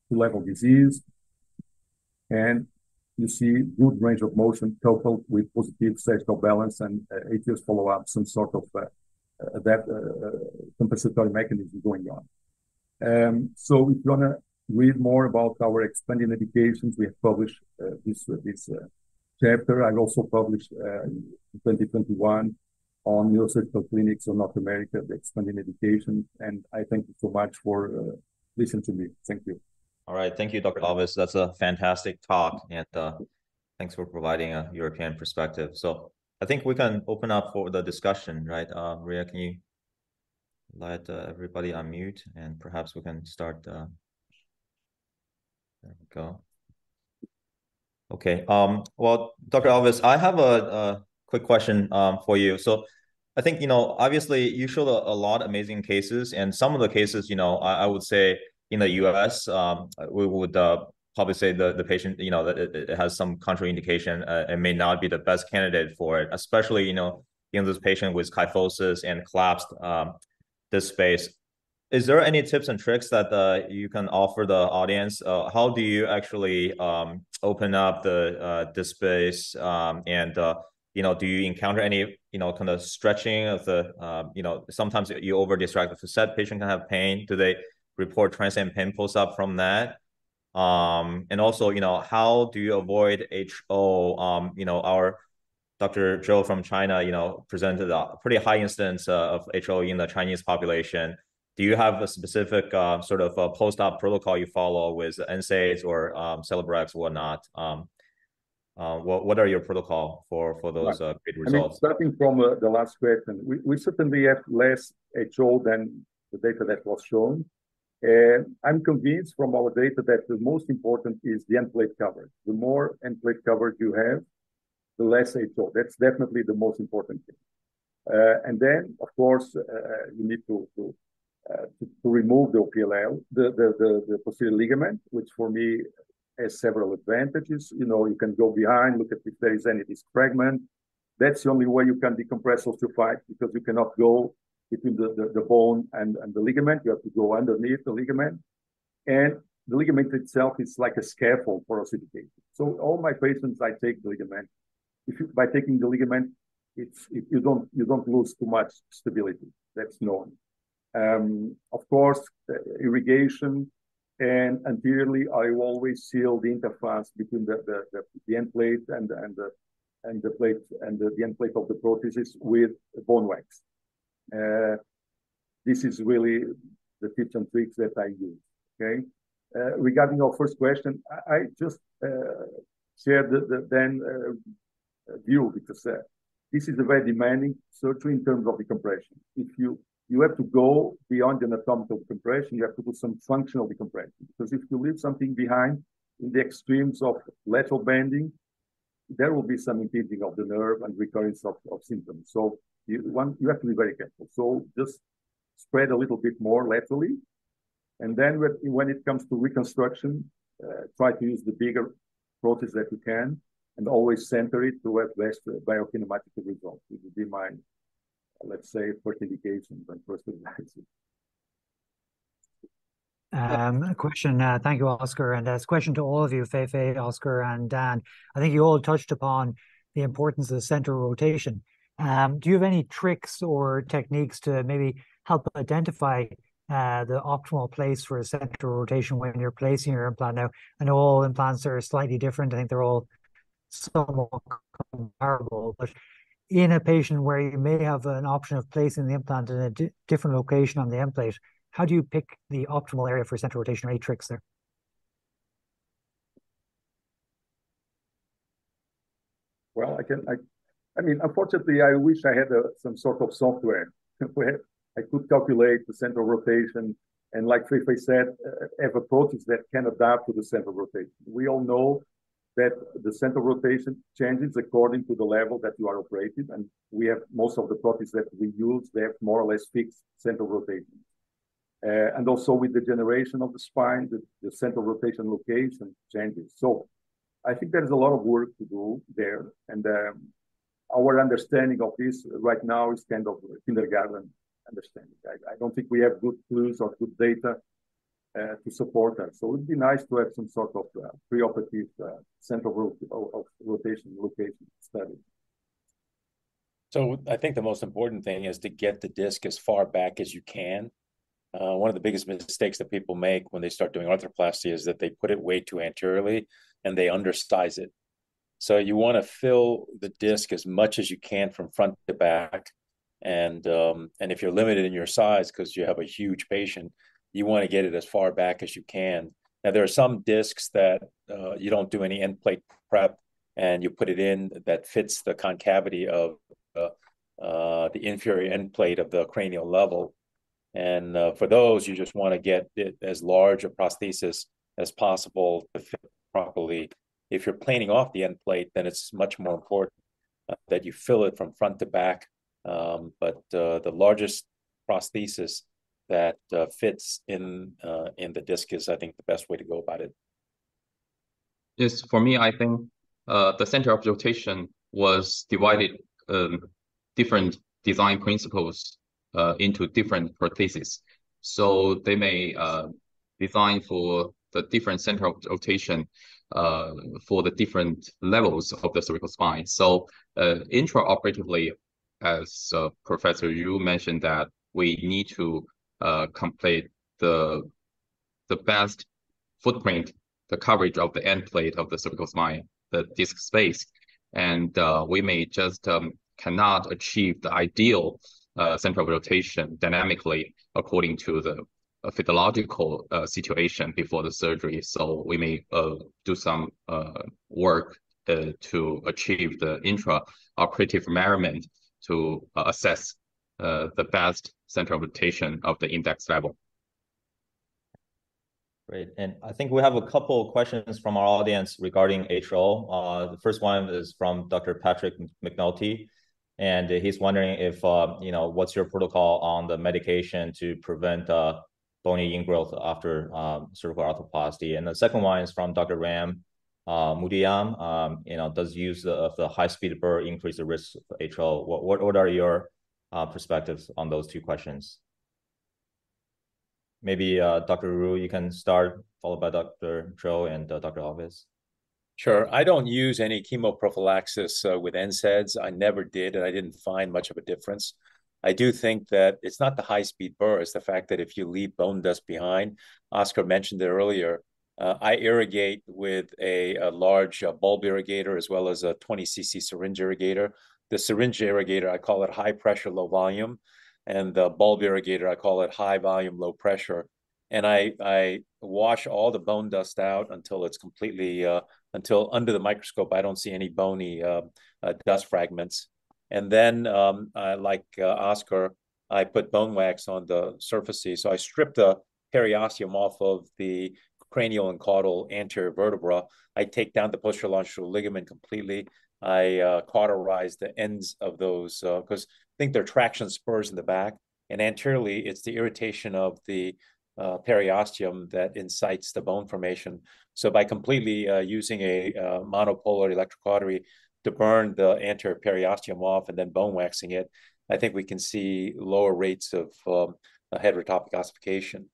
two-level disease. And you see good range of motion coupled with positive sagittal balance and uh, eight years follow-up, some sort of uh, uh that uh, uh, compensatory mechanism going on. Um, so if you want to read more about our expanding indications, we have published uh, this this chapter. I've also published in 2021 on neurosurgical clinics in North America, the expanding education. And I thank you so much for listening to me. Thank you. All right. Thank you, Dr. Alves. That's a fantastic talk. And uh, thanks for providing a European perspective. So I think we can open up for the discussion, right? Uh, Maria, can you let uh, everybody unmute and perhaps we can start. Uh... There we go. Okay. Um, well, Dr. Alves, I have a, a quick question um, for you. So I think, you know, obviously you showed a, a lot of amazing cases and some of the cases, you know, I, I would say in the US, um, we would uh, probably say the, the patient, you know, that it, it has some contraindication uh, and may not be the best candidate for it, especially, you know, in this patient with kyphosis and collapsed um, this space. Is there any tips and tricks that uh, you can offer the audience? Uh, how do you actually um, open up the uh, this space um, and uh, you know, do you encounter any, you know, kind of stretching of the, uh, you know, sometimes you over distract the facet patient can have pain. Do they report transient pain post up from that? Um, and also, you know, how do you avoid HO? Um, you know, our Dr. Zhou from China, you know, presented a pretty high incidence uh, of HO in the Chinese population. Do you have a specific uh, sort of a post-op protocol you follow with NSAIDs or um, Celebrex, whatnot? Um, uh, what what are your protocol for for those uh, great results? I mean, starting from uh, the last question, we, we certainly have less HO than the data that was shown. And I'm convinced from our data that the most important is the end plate coverage. The more end plate coverage you have, the less HO. That's definitely the most important thing. Uh, and then, of course, uh, you need to uh, remove the OPLL, the, posterior ligament, which for me has several advantages. You know, you can go behind, look at if there is any disc fragment. That's the only way you can decompress osteophyte because you cannot go between the, the, the, bone and, and the ligament. You have to go underneath the ligament. And the ligament itself is like a scaffold for ossification. So all my patients, I take the ligament. If you, by taking the ligament, it's it, you don't you don't lose too much stability. That's known. Um, of course, irrigation and anteriorly, I always seal the interface between the, the, the, the end plate and, and the and the plate and the, the end plate of the prosthesis with bone wax. Uh, this is really the tips and tricks that I use. Okay. Uh, regarding your first question, I, I just uh, shared the, the then uh, view because uh, this is a very demanding surgery in terms of decompression. If you you have to go beyond the anatomical decompression, you have to do some functional decompression because if you leave something behind in the extremes of lateral bending, there will be some impinging of the nerve and recurrence of, of symptoms. So you, one, you have to be very careful. So just spread a little bit more laterally. And then when it comes to reconstruction, uh, try to use the bigger prosthesis that you can and always center it to have best biokinematic results. It would be my, let's say, first indication and first advice. Um, a question, uh, thank you, Oscar. And uh, a question to all of you, Feifei, Oscar, and Dan. I think you all touched upon the importance of the center rotation. Um, do you have any tricks or techniques to maybe help identify uh, the optimal place for a central rotation when you're placing your implant? Now, I know all implants are slightly different. I think they're all somewhat comparable, but in a patient where you may have an option of placing the implant in a di different location on the end plate, how do you pick the optimal area for central rotation? Any tricks there? Well, I can. I, I mean, unfortunately, I wish I had a, some sort of software where I could calculate the central rotation and, like Feifei said, uh, have approaches that can adapt to the central rotation. We all know that the central rotation changes according to the level that you are operated, And we have most of the proteins that we use, they have more or less fixed central rotation. Uh, and also with the generation of the spine, the, the central rotation location changes. So I think there is a lot of work to do there. And um, our understanding of this right now is kind of kindergarten understanding. I, I don't think we have good clues or good data uh, to support that. So it would be nice to have some sort of uh, preoperative uh, central rot of rotation location study. So I think the most important thing is to get the disc as far back as you can. Uh, one of the biggest mistakes that people make when they start doing arthroplasty is that they put it way too anteriorly and they undersize it. So you want to fill the disc as much as you can from front to back. And um, and if you're limited in your size because you have a huge patient, you want to get it as far back as you can. Now, there are some discs that uh, you don't do any end plate prep and you put it in that fits the concavity of uh, uh, the inferior end plate of the cranial level. And uh, for those, you just want to get it as large a prosthesis as possible to fit properly. If you're planing off the end plate, then it's much more important uh, that you fill it from front to back. Um, but uh, the largest prosthesis that uh, fits in uh, in the disc is, I think, the best way to go about it. Yes, for me, I think uh, the center of rotation was divided um, different design principles uh, into different prostheses. So they may design for the different center of rotation uh, for the different levels of the cervical spine. So intraoperatively, as Professor Yu mentioned that we need to uh, complete the the best footprint, the coverage of the end plate of the cervical spine, the disc space, and uh, we may just um, cannot achieve the ideal uh, central rotation dynamically according to the uh, physiological uh, situation before the surgery. So we may uh, do some uh, work to achieve the intra-operative measurement to assess the best central rotation of the index level. Great. And I think we have a couple of questions from our audience regarding. Uh, the first one is from Dr. Patrick McNulty, and he's wondering if, you know, what's your protocol on the medication to prevent bony ingrowth after um, cervical arthroplasty? And the second one is from Dr. Ram uh, Mudiam. Um, you know, does use of the high-speed burr increase the risk of HRO? What, what, what are your uh, perspectives on those two questions. Maybe uh, Dr. Riew, you can start, followed by Dr. Zhou and uh, Dr. Alves. Sure. I don't use any chemoprophylaxis uh, with NSAIDs. I never did, and I didn't find much of a difference. I do think that it's not the high speed burr, it's the fact that if you leave bone dust behind, Oscar mentioned it earlier. Uh, I irrigate with a, a large uh, bulb irrigator as well as a 20 cc syringe irrigator the syringe irrigator, I call it high pressure, low volume. And the bulb irrigator, I call it high volume, low pressure. And I, I wash all the bone dust out until it's completely, uh, until under the microscope, I don't see any bony uh, uh, dust fragments. And then, um, like uh, Oscar, I put bone wax on the surfaces. So I strip the periosteum off of the cranial and caudal anterior vertebra. I take down the posterior longitudinal ligament completely. I uh, cauterize the ends of those because uh, I think they're traction spurs in the back, and anteriorly it's the irritation of the uh, periosteum that incites the bone formation. So by completely uh, using a uh, monopolar electrocautery to burn the anterior periosteum off and then bone waxing it, I think we can see lower rates of um, heterotopic ossification.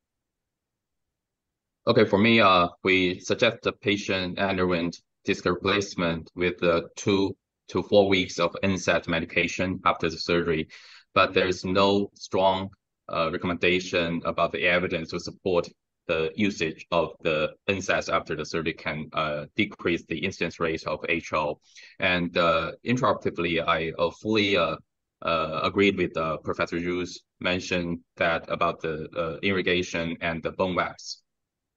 Okay, for me, uh, we suggest the patient underwent disc replacement with two to four weeks of NSAID medication after the surgery, but there's no strong uh, recommendation about the evidence to support the usage of the NSAIDs after the surgery can uh, decrease the incidence rate of HO. And uh, intraoperatively, I uh, fully uh, uh, agreed with uh, Professor Zhu's mention that about the irrigation and the bone wax.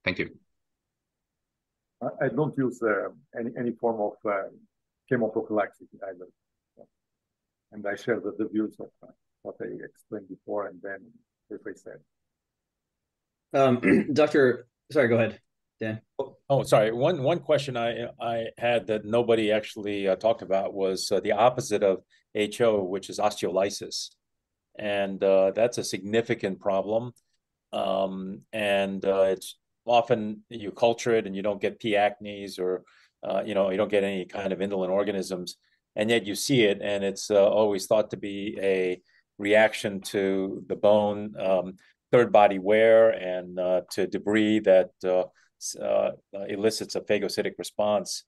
Thank you. I don't use any any form of chemoprophylaxis either, and I share the, the views of what I explained before, and then as I said. Um, Doctor, sorry, go ahead, Dan. Oh, sorry. One one question I I had that nobody actually uh, talked about was uh, the opposite of HO, which is osteolysis, and uh, that's a significant problem. Um, and it's often you culture it and you don't get P. acnes or uh, you know you don't get any kind of indolent organisms, and yet you see it, and it's uh, always thought to be a reaction to the bone, um, third body wear, and uh, to debris that uh, uh, elicits a phagocytic response.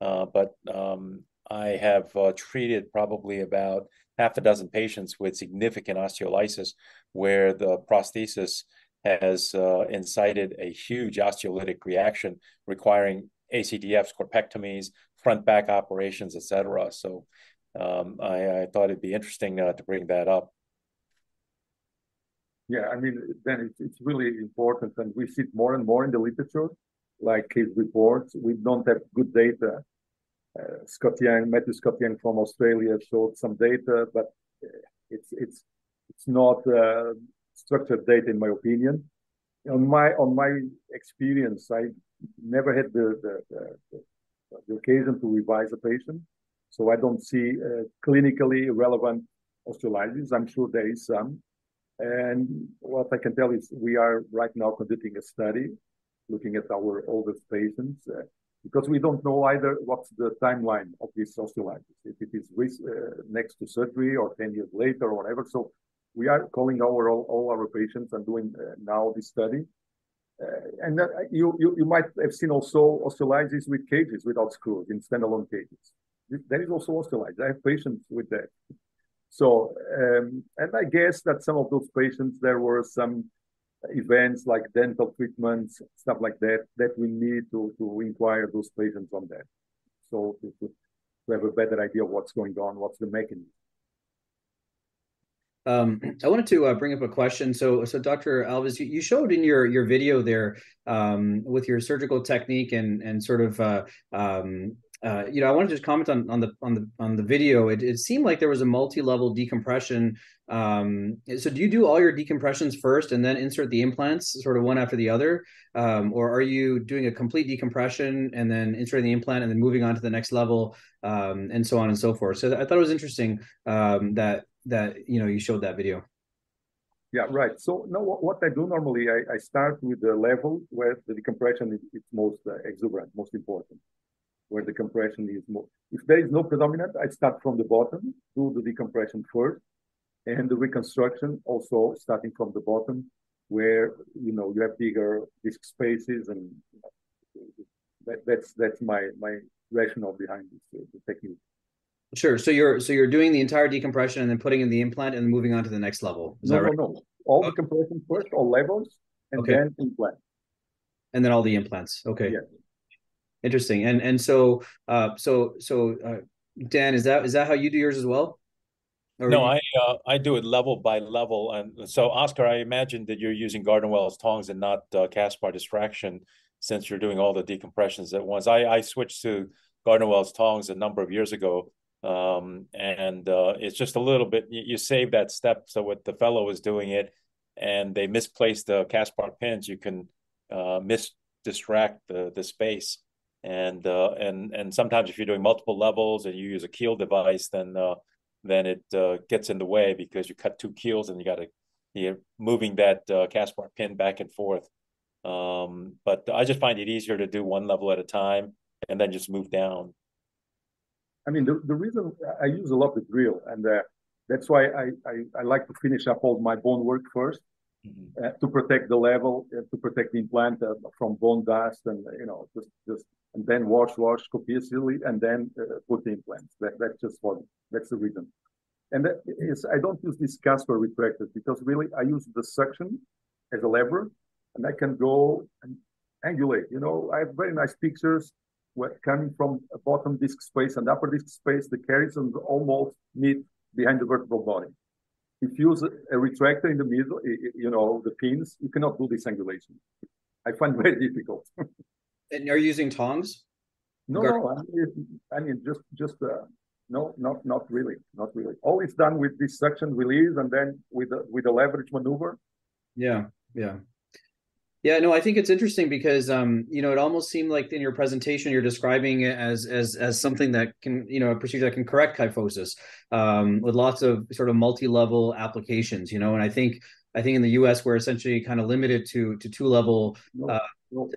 Uh, but um, I have treated probably about half a dozen patients with significant osteolysis where the prosthesis has uh, incited a huge osteolytic reaction requiring ACDFs, corpectomies, front back operations, etc. So um, I, I, thought it'd be interesting uh, to bring that up. Yeah, I mean, then it's, it's really important, and we see it more and more in the literature, like his reports. We don't have good data. Uh, Scott Young, Matthew Scott Young from Australia showed some data, but uh, it's it's it's not uh, structured data, in my opinion. On my on my experience, I never had the the, the, the occasion to revise a patient, so I don't see uh, clinically relevant osteolysis. I'm sure there is some, and what I can tell is we are right now conducting a study looking at our oldest patients. Uh, because we don't know either what's the timeline of this osteolysis, if it is uh, next to surgery or 10 years later or whatever. So we are calling our all, all our patients and doing uh, now this study. Uh, and that, you, you, you might have seen also osteolysis with cages without screws in standalone cages. There is also osteolysis. I have patients with that. So, um, and I guess that some of those patients, there were some events like dental treatments, stuff like that, that we need to, to inquire those patients on that. So to, to have a better idea of what's going on, what's the mechanism. Um, I wanted to uh, bring up a question. So, so Dr. Alves, you, you showed in your your video there um, with your surgical technique and and sort of uh, um, uh, you know, I wanted to just comment on on the on the on the video. It, it seemed like there was a multi-level decompression. Um, so, do you do all your decompressions first and then insert the implants, sort of one after the other, um, or are you doing a complete decompression and then inserting the implant and then moving on to the next level, um, and so on and so forth? So, I thought it was interesting um, that that you know you showed that video. Yeah, right. So now what I do normally, I, I start with the level where the decompression is, is most uh, exuberant, most important, where the compression is more. If there is no predominant, I start from the bottom, do the decompression first, and the reconstruction also starting from the bottom, where you know you have bigger disc spaces, and that, that's that's my my rationale behind this uh, the technique. Sure. So you're so you're doing the entire decompression and then putting in the implant and moving on to the next level. Is no, that right? No, no. All the compression first, all levels, and okay. then implant. And then all the implants. Okay. Yeah. Interesting. And and so uh so so uh, Dan, is that is that how you do yours as well? Or no, you... I uh, I do it level by level, and so Oscar, I imagine that you're using Gardner-Wells tongs and not uh, Caspar distraction, since you're doing all the decompressions at once. I I switched to Gardner-Wells tongs a number of years ago um, and uh, it's just a little bit you, you, save that step so what the fellow was doing it and they misplaced the Caspar pins you can uh, mis distract the the space and uh, and and sometimes if you're doing multiple levels and you use a keel device, then uh, then it uh, gets in the way because you cut two keels and you got to you're moving that uh, Caspar pin back and forth. Um, but I just find it easier to do one level at a time and then just move down. I mean, the, the reason I use a lot the drill, and uh, that's why I, I, I, like to finish up all my bone work 1st mm-hmm. uh, to protect the level, uh, to protect the implant uh, from bone dust, and you know, just just and then wash, wash copiously, and then uh, put the implants. That, that's just what that's the reason. And that is, I don't use this Caspar retractors because really I use the suction as a lever, and I can go and angulate. You know, I have very nice pictures coming from a bottom disc space and upper disc space, the carisons almost meet behind the vertebral body. If you use a retractor in the middle, you know, the pins, you cannot do this angulation. I find very difficult. And you're using tongs? No, no. I mean, I mean just just uh, no, not not really, not really. All is done with this suction release and then with the, with the leverage maneuver. Yeah, yeah. Yeah, no, I think it's interesting because um, you know, it almost seemed like in your presentation you're describing it as as as something that can, you know, a procedure that can correct kyphosis um, with lots of sort of multi-level applications, you know, and I think I think in the US we're essentially kind of limited to to two level no, uh, no.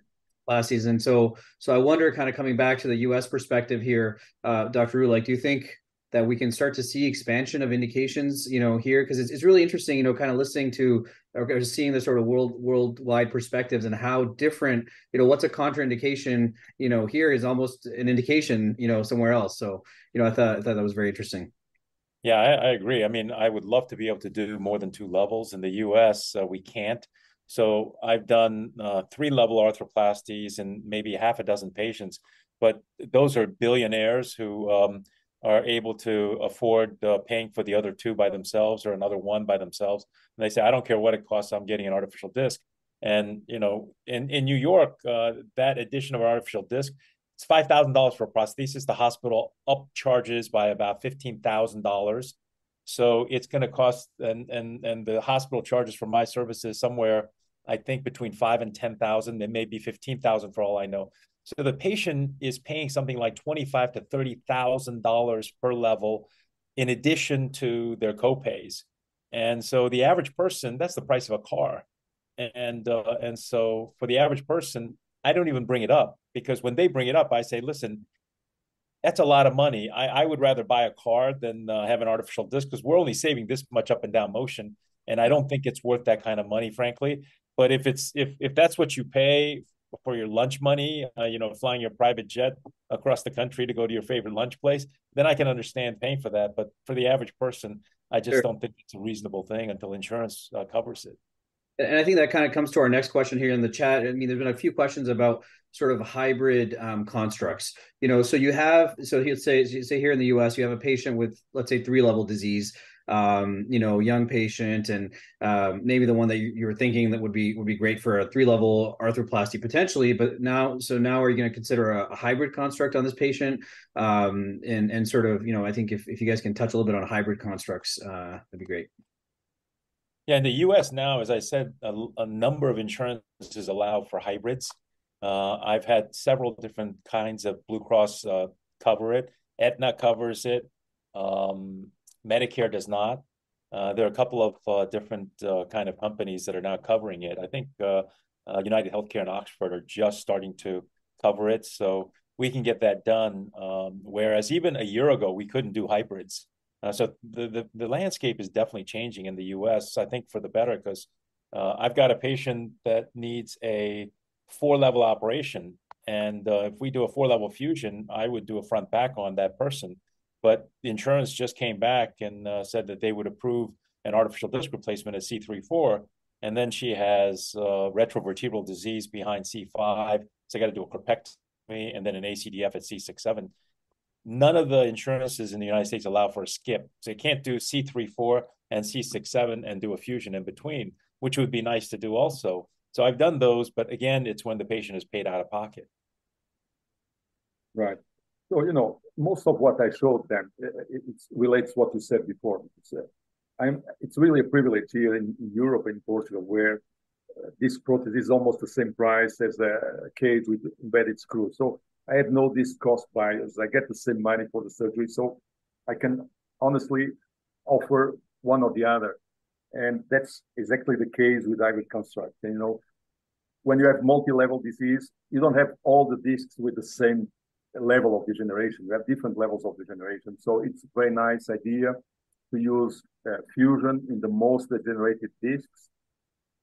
Classes. season. so so I wonder kind of coming back to the US perspective here, uh, Dr. Riew, like do you think that we can start to see expansion of indications, you know, here because it's, it's really interesting, you know, kind of listening to or seeing the sort of world worldwide perspectives and how different, you know, what's a contraindication, you know, here is almost an indication, you know, somewhere else. So, you know, I thought I thought that was very interesting. Yeah, I, I agree. I mean, I would love to be able to do more than two levels in the U.S. Uh, we can't. So I've done uh, three level arthroplasties in maybe half a dozen patients, but those are billionaires who. Um, are able to afford uh, paying for the other two by themselves or another one by themselves. And they say, I don't care what it costs, I'm getting an artificial disc. And you know, in in New York, uh, that addition of an artificial disc, it's five thousand dollars for a prosthesis. The hospital up charges by about fifteen thousand dollars. So it's going to cost, and and and the hospital charges for my services somewhere, I think between five and ten thousand. It may be fifteen thousand for all I know. So the patient is paying something like twenty-five to thirty thousand dollars per level, in addition to their copays. And so the average person, that's the price of a car. And uh, and so for the average person, I don't even bring it up because when they bring it up, I say, listen, that's a lot of money. I, I would rather buy a car than uh, have an artificial disc because we're only saving this much up and down motion, and I don't think it's worth that kind of money, frankly. But if it's if if that's what you pay for your lunch money, uh, you know, flying your private jet across the country to go to your favorite lunch place, then I can understand paying for that. But for the average person, I just sure. don't think it's a reasonable thing until insurance uh, covers it. And I think that kind of comes to our next question here in the chat. I mean, there's been a few questions about sort of hybrid um, constructs. You know, so you have so let's say say here in the U.S. you have a patient with let's say three level disease um, you know, young patient, and um, maybe the one that you, you, were thinking that would be would be great for a three level arthroplasty potentially. But now, so now, are you going to consider a, a, hybrid construct on this patient? Um, and and sort of, you know, I think if if you guys can touch a little bit on hybrid constructs, uh, that'd be great. Yeah, in the U.S. now, as I said, a, a number of insurances allow for hybrids. Uh, I've had several different kinds of Blue Cross uh, cover it. Aetna covers it. Um, Medicare does not. Uh, there are a couple of uh, different uh, kind of companies that are now covering it. I think uh, uh, United Healthcare and Oxford are just starting to cover it, so we can get that done. Um, whereas even a year ago, we couldn't do hybrids. Uh, so the, the, the landscape is definitely changing in the U.S. I think for the better because I've got a patient that needs a four level operation, and if we do a four level fusion, I would do a front back on that person but the insurance just came back and uh, said that they would approve an artificial disc replacement at C3-4. And then she has uh, retrovertebral disease behind C5. So I got to do a corpectomy and then an ACDF at C6-7. None of the insurances in the United States allow for a skip. So you can't do C3-4 and C6-7 and do a fusion in between, which would be nice to do also. So I've done those, but again, it's when the patient is paid out of pocket. Right. So, you know, most of what I showed them, it, it relates what you said before. It's, uh, I'm, it's really a privilege here in, in Europe and Portugal where uh, this prosthesis is almost the same price as a cage with embedded screws. So I have no disc cost bias. I get the same money for the surgery, so I can honestly offer one or the other. And that's exactly the case with hybrid construct. And, you know, when you have multi-level disease, you don't have all the discs with the same level of degeneration. You have different levels of degeneration. So it's a very nice idea to use uh, fusion in the most degenerated discs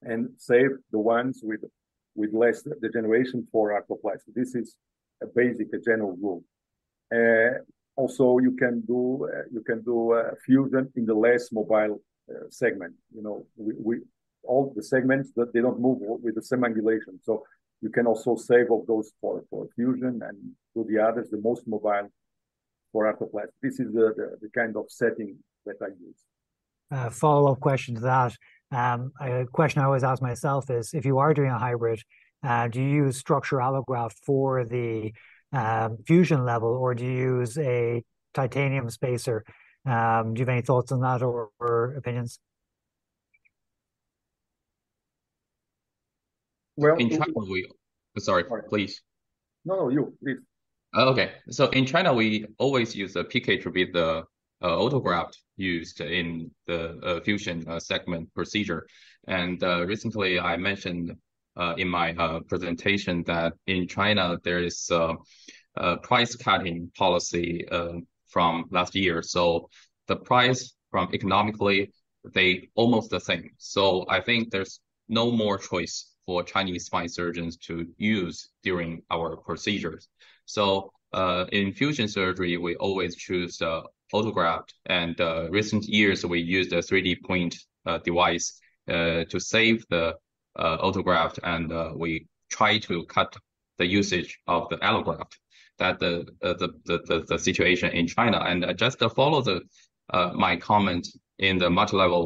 and save the ones with with less degeneration for arthroplasty. This is a basic, a general rule. Uh, also, you can do uh, you can do uh, fusion in the less mobile uh, segment. You know, we, we all the segments that they don't move with the same angulation. So you can also save of those for, for fusion and do the others, the most mobile for arthroplasty. This is the, the, the kind of setting that I use. Uh, follow-up question to that. Um, a question I always ask myself is, if you are doing a hybrid, uh, do you use structure allograft for the um, fusion level, or do you use a titanium spacer? Um, do you have any thoughts on that or, or opinions? Well, in China, we sorry, sorry, please. No, no, you please. Okay, so in China, we always use the PK to be the uh, autograft used in the uh, fusion uh, segment procedure. And uh, recently, I mentioned uh, in my uh, presentation that in China there is a price cutting policy from last year. So the price from economically they almost the same. So I think there's no more choice for Chinese spine surgeons to use during our procedures. So uh, in fusion surgery, we always choose uh, autograft. And uh, recent years, we use the 3D point uh, device uh, to save the uh, autograft, and we try to cut the usage of the allograft. That the the, the the the situation in China, and just to follow the my comment in the multi-level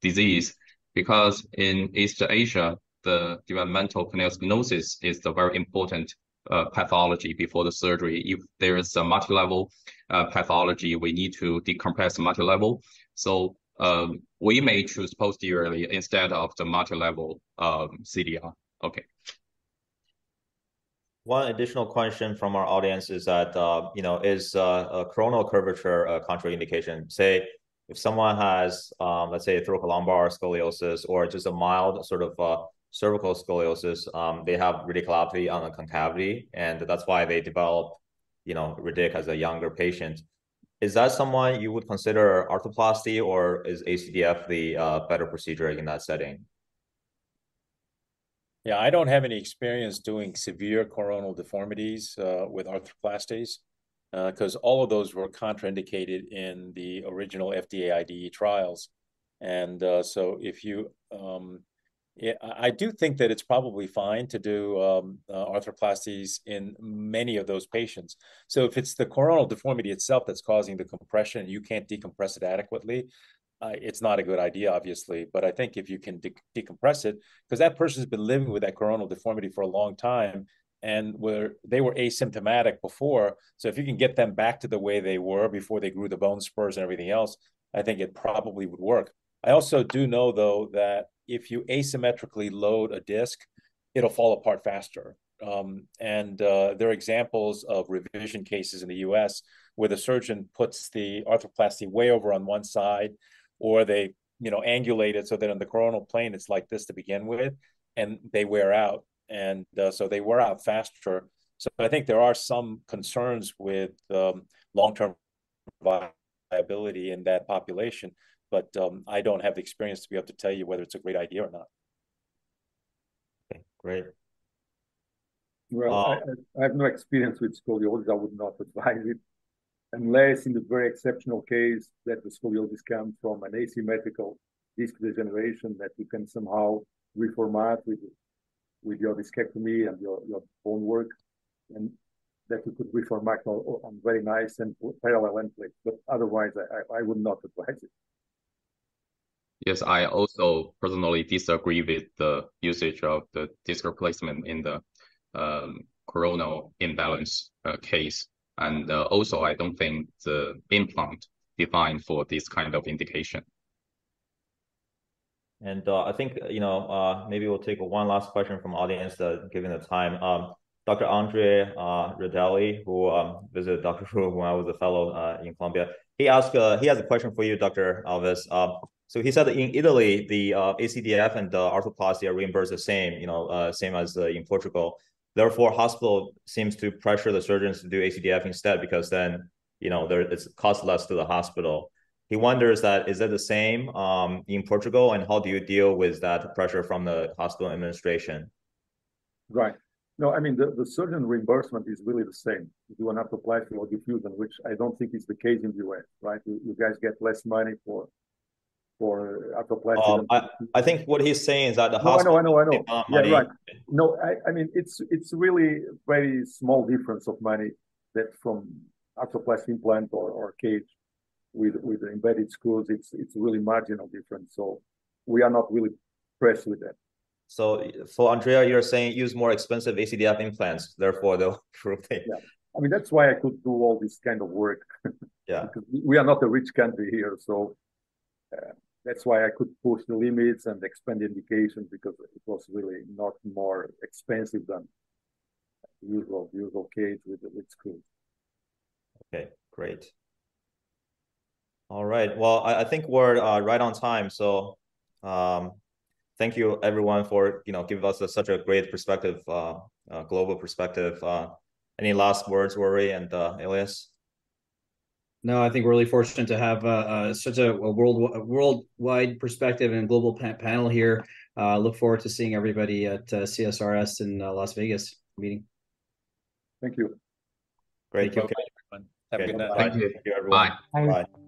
disease, because in East Asia, the developmental canal stenosis is the very important uh, pathology before the surgery. If there is a multi-level uh, pathology, we need to decompress multi-level. So um, we may choose posteriorly instead of the multi-level um, CDR. Okay. One additional question from our audience is that, uh, you know, is uh, a coronal curvature a contraindication? Say, if someone has, um, let's say, thoracolumbar scoliosis or just a mild sort of uh, cervical scoliosis, um, they have radiculopathy on the concavity, and that's why they develop, you know, radic as a younger patient. Is that someone you would consider arthroplasty, or is ACDF the uh, better procedure in that setting? Yeah, I don't have any experience doing severe coronal deformities uh, with arthroplasties because uh, all of those were contraindicated in the original FDA IDE trials. And uh, so if you um, I do think that it's probably fine to do um, uh, arthroplasties in many of those patients. So if it's the coronal deformity itself that's causing the compression you can't decompress it adequately, uh, it's not a good idea, obviously. But I think if you can de- decompress it, because that person's been living with that coronal deformity for a long time, and where they were asymptomatic before, so if you can get them back to the way they were before they grew the bone spurs and everything else, I think it probably would work. I also do know though that if you asymmetrically load a disc, it'll fall apart faster. Um, and uh, there are examples of revision cases in the US where the surgeon puts the arthroplasty way over on one side, or they you know angulate it so that on the coronal plane it's like this to begin with, and they wear out. And uh, so they wear out faster. So I think there are some concerns with um, long-term viability in that population but um, I don't have the experience to be able to tell you whether it's a great idea or not. Okay, great. Well, uh, I, I, have no experience with scoliosis. I would not advise it unless in the very exceptional case that the scoliosis comes from an asymmetrical disc degeneration that you can somehow reformat with with your discectomy and your, your bone work and that you could reformat on, on very nice and parallel end plates. But otherwise, I, I would not advise it. Yes, I also personally disagree with the usage of the disc replacement in the um, coronal imbalance uh, case. And uh, also, I don't think the implant defined for this kind of indication. And uh, I think, you know, uh, maybe we'll take one last question from audience, uh, given the time. Um, Dr. Andre uh, who um, visited Dr. Riew when I was a fellow uh, in Columbia. He asked, he has a question for you, Dr. Alves. So he said that in Italy, the uh, ACDF and the arthroplasty are reimbursed the same, you know, uh, same as in Portugal. Therefore, hospital seems to pressure the surgeons to do ACDF instead because then, you know, there it's cost less to the hospital. He wonders that is it the same um, in Portugal, and how do you deal with that pressure from the hospital administration? Right. No, I mean the, the surgeon reimbursement is really the same. If You do an arthroplasty or diffusion, which I don't think is the case in the US, right? You, you guys get less money for for arthroplasty. Um, I, I think what he's saying is that the no, hospital. I know, I know, I know. Yeah, money. right. No, I, I mean it's it's really very small difference of money that from arthroplasty implant or, or cage with with the embedded screws. It's it's really marginal difference. So we are not really pressed with that. So for Andrea, you're saying use more expensive ACDF implants, therefore they'll improve the. Yeah. I mean that's why I could do all this kind of work. Yeah. because we are not a rich country here, so uh, that's why I could push the limits and expand the indications because it was really not more expensive than usual usual cage with with screws. Okay, great. All right. Well, I, I think we're uh, right on time. So, um, thank you everyone for you know giving us a, such a great perspective, uh, uh, global perspective. Uh, any last words, Rory and uh, Ilyas? No, I think we're really fortunate to have uh, uh, such a, a world a worldwide perspective and global pa- panel here. Uh, look forward to seeing everybody at uh, CSRS in uh, Las Vegas meeting. Thank you. Great. Thank you. Okay. Have a good night. Thank you. Thank you, everyone. Bye. Bye. Bye.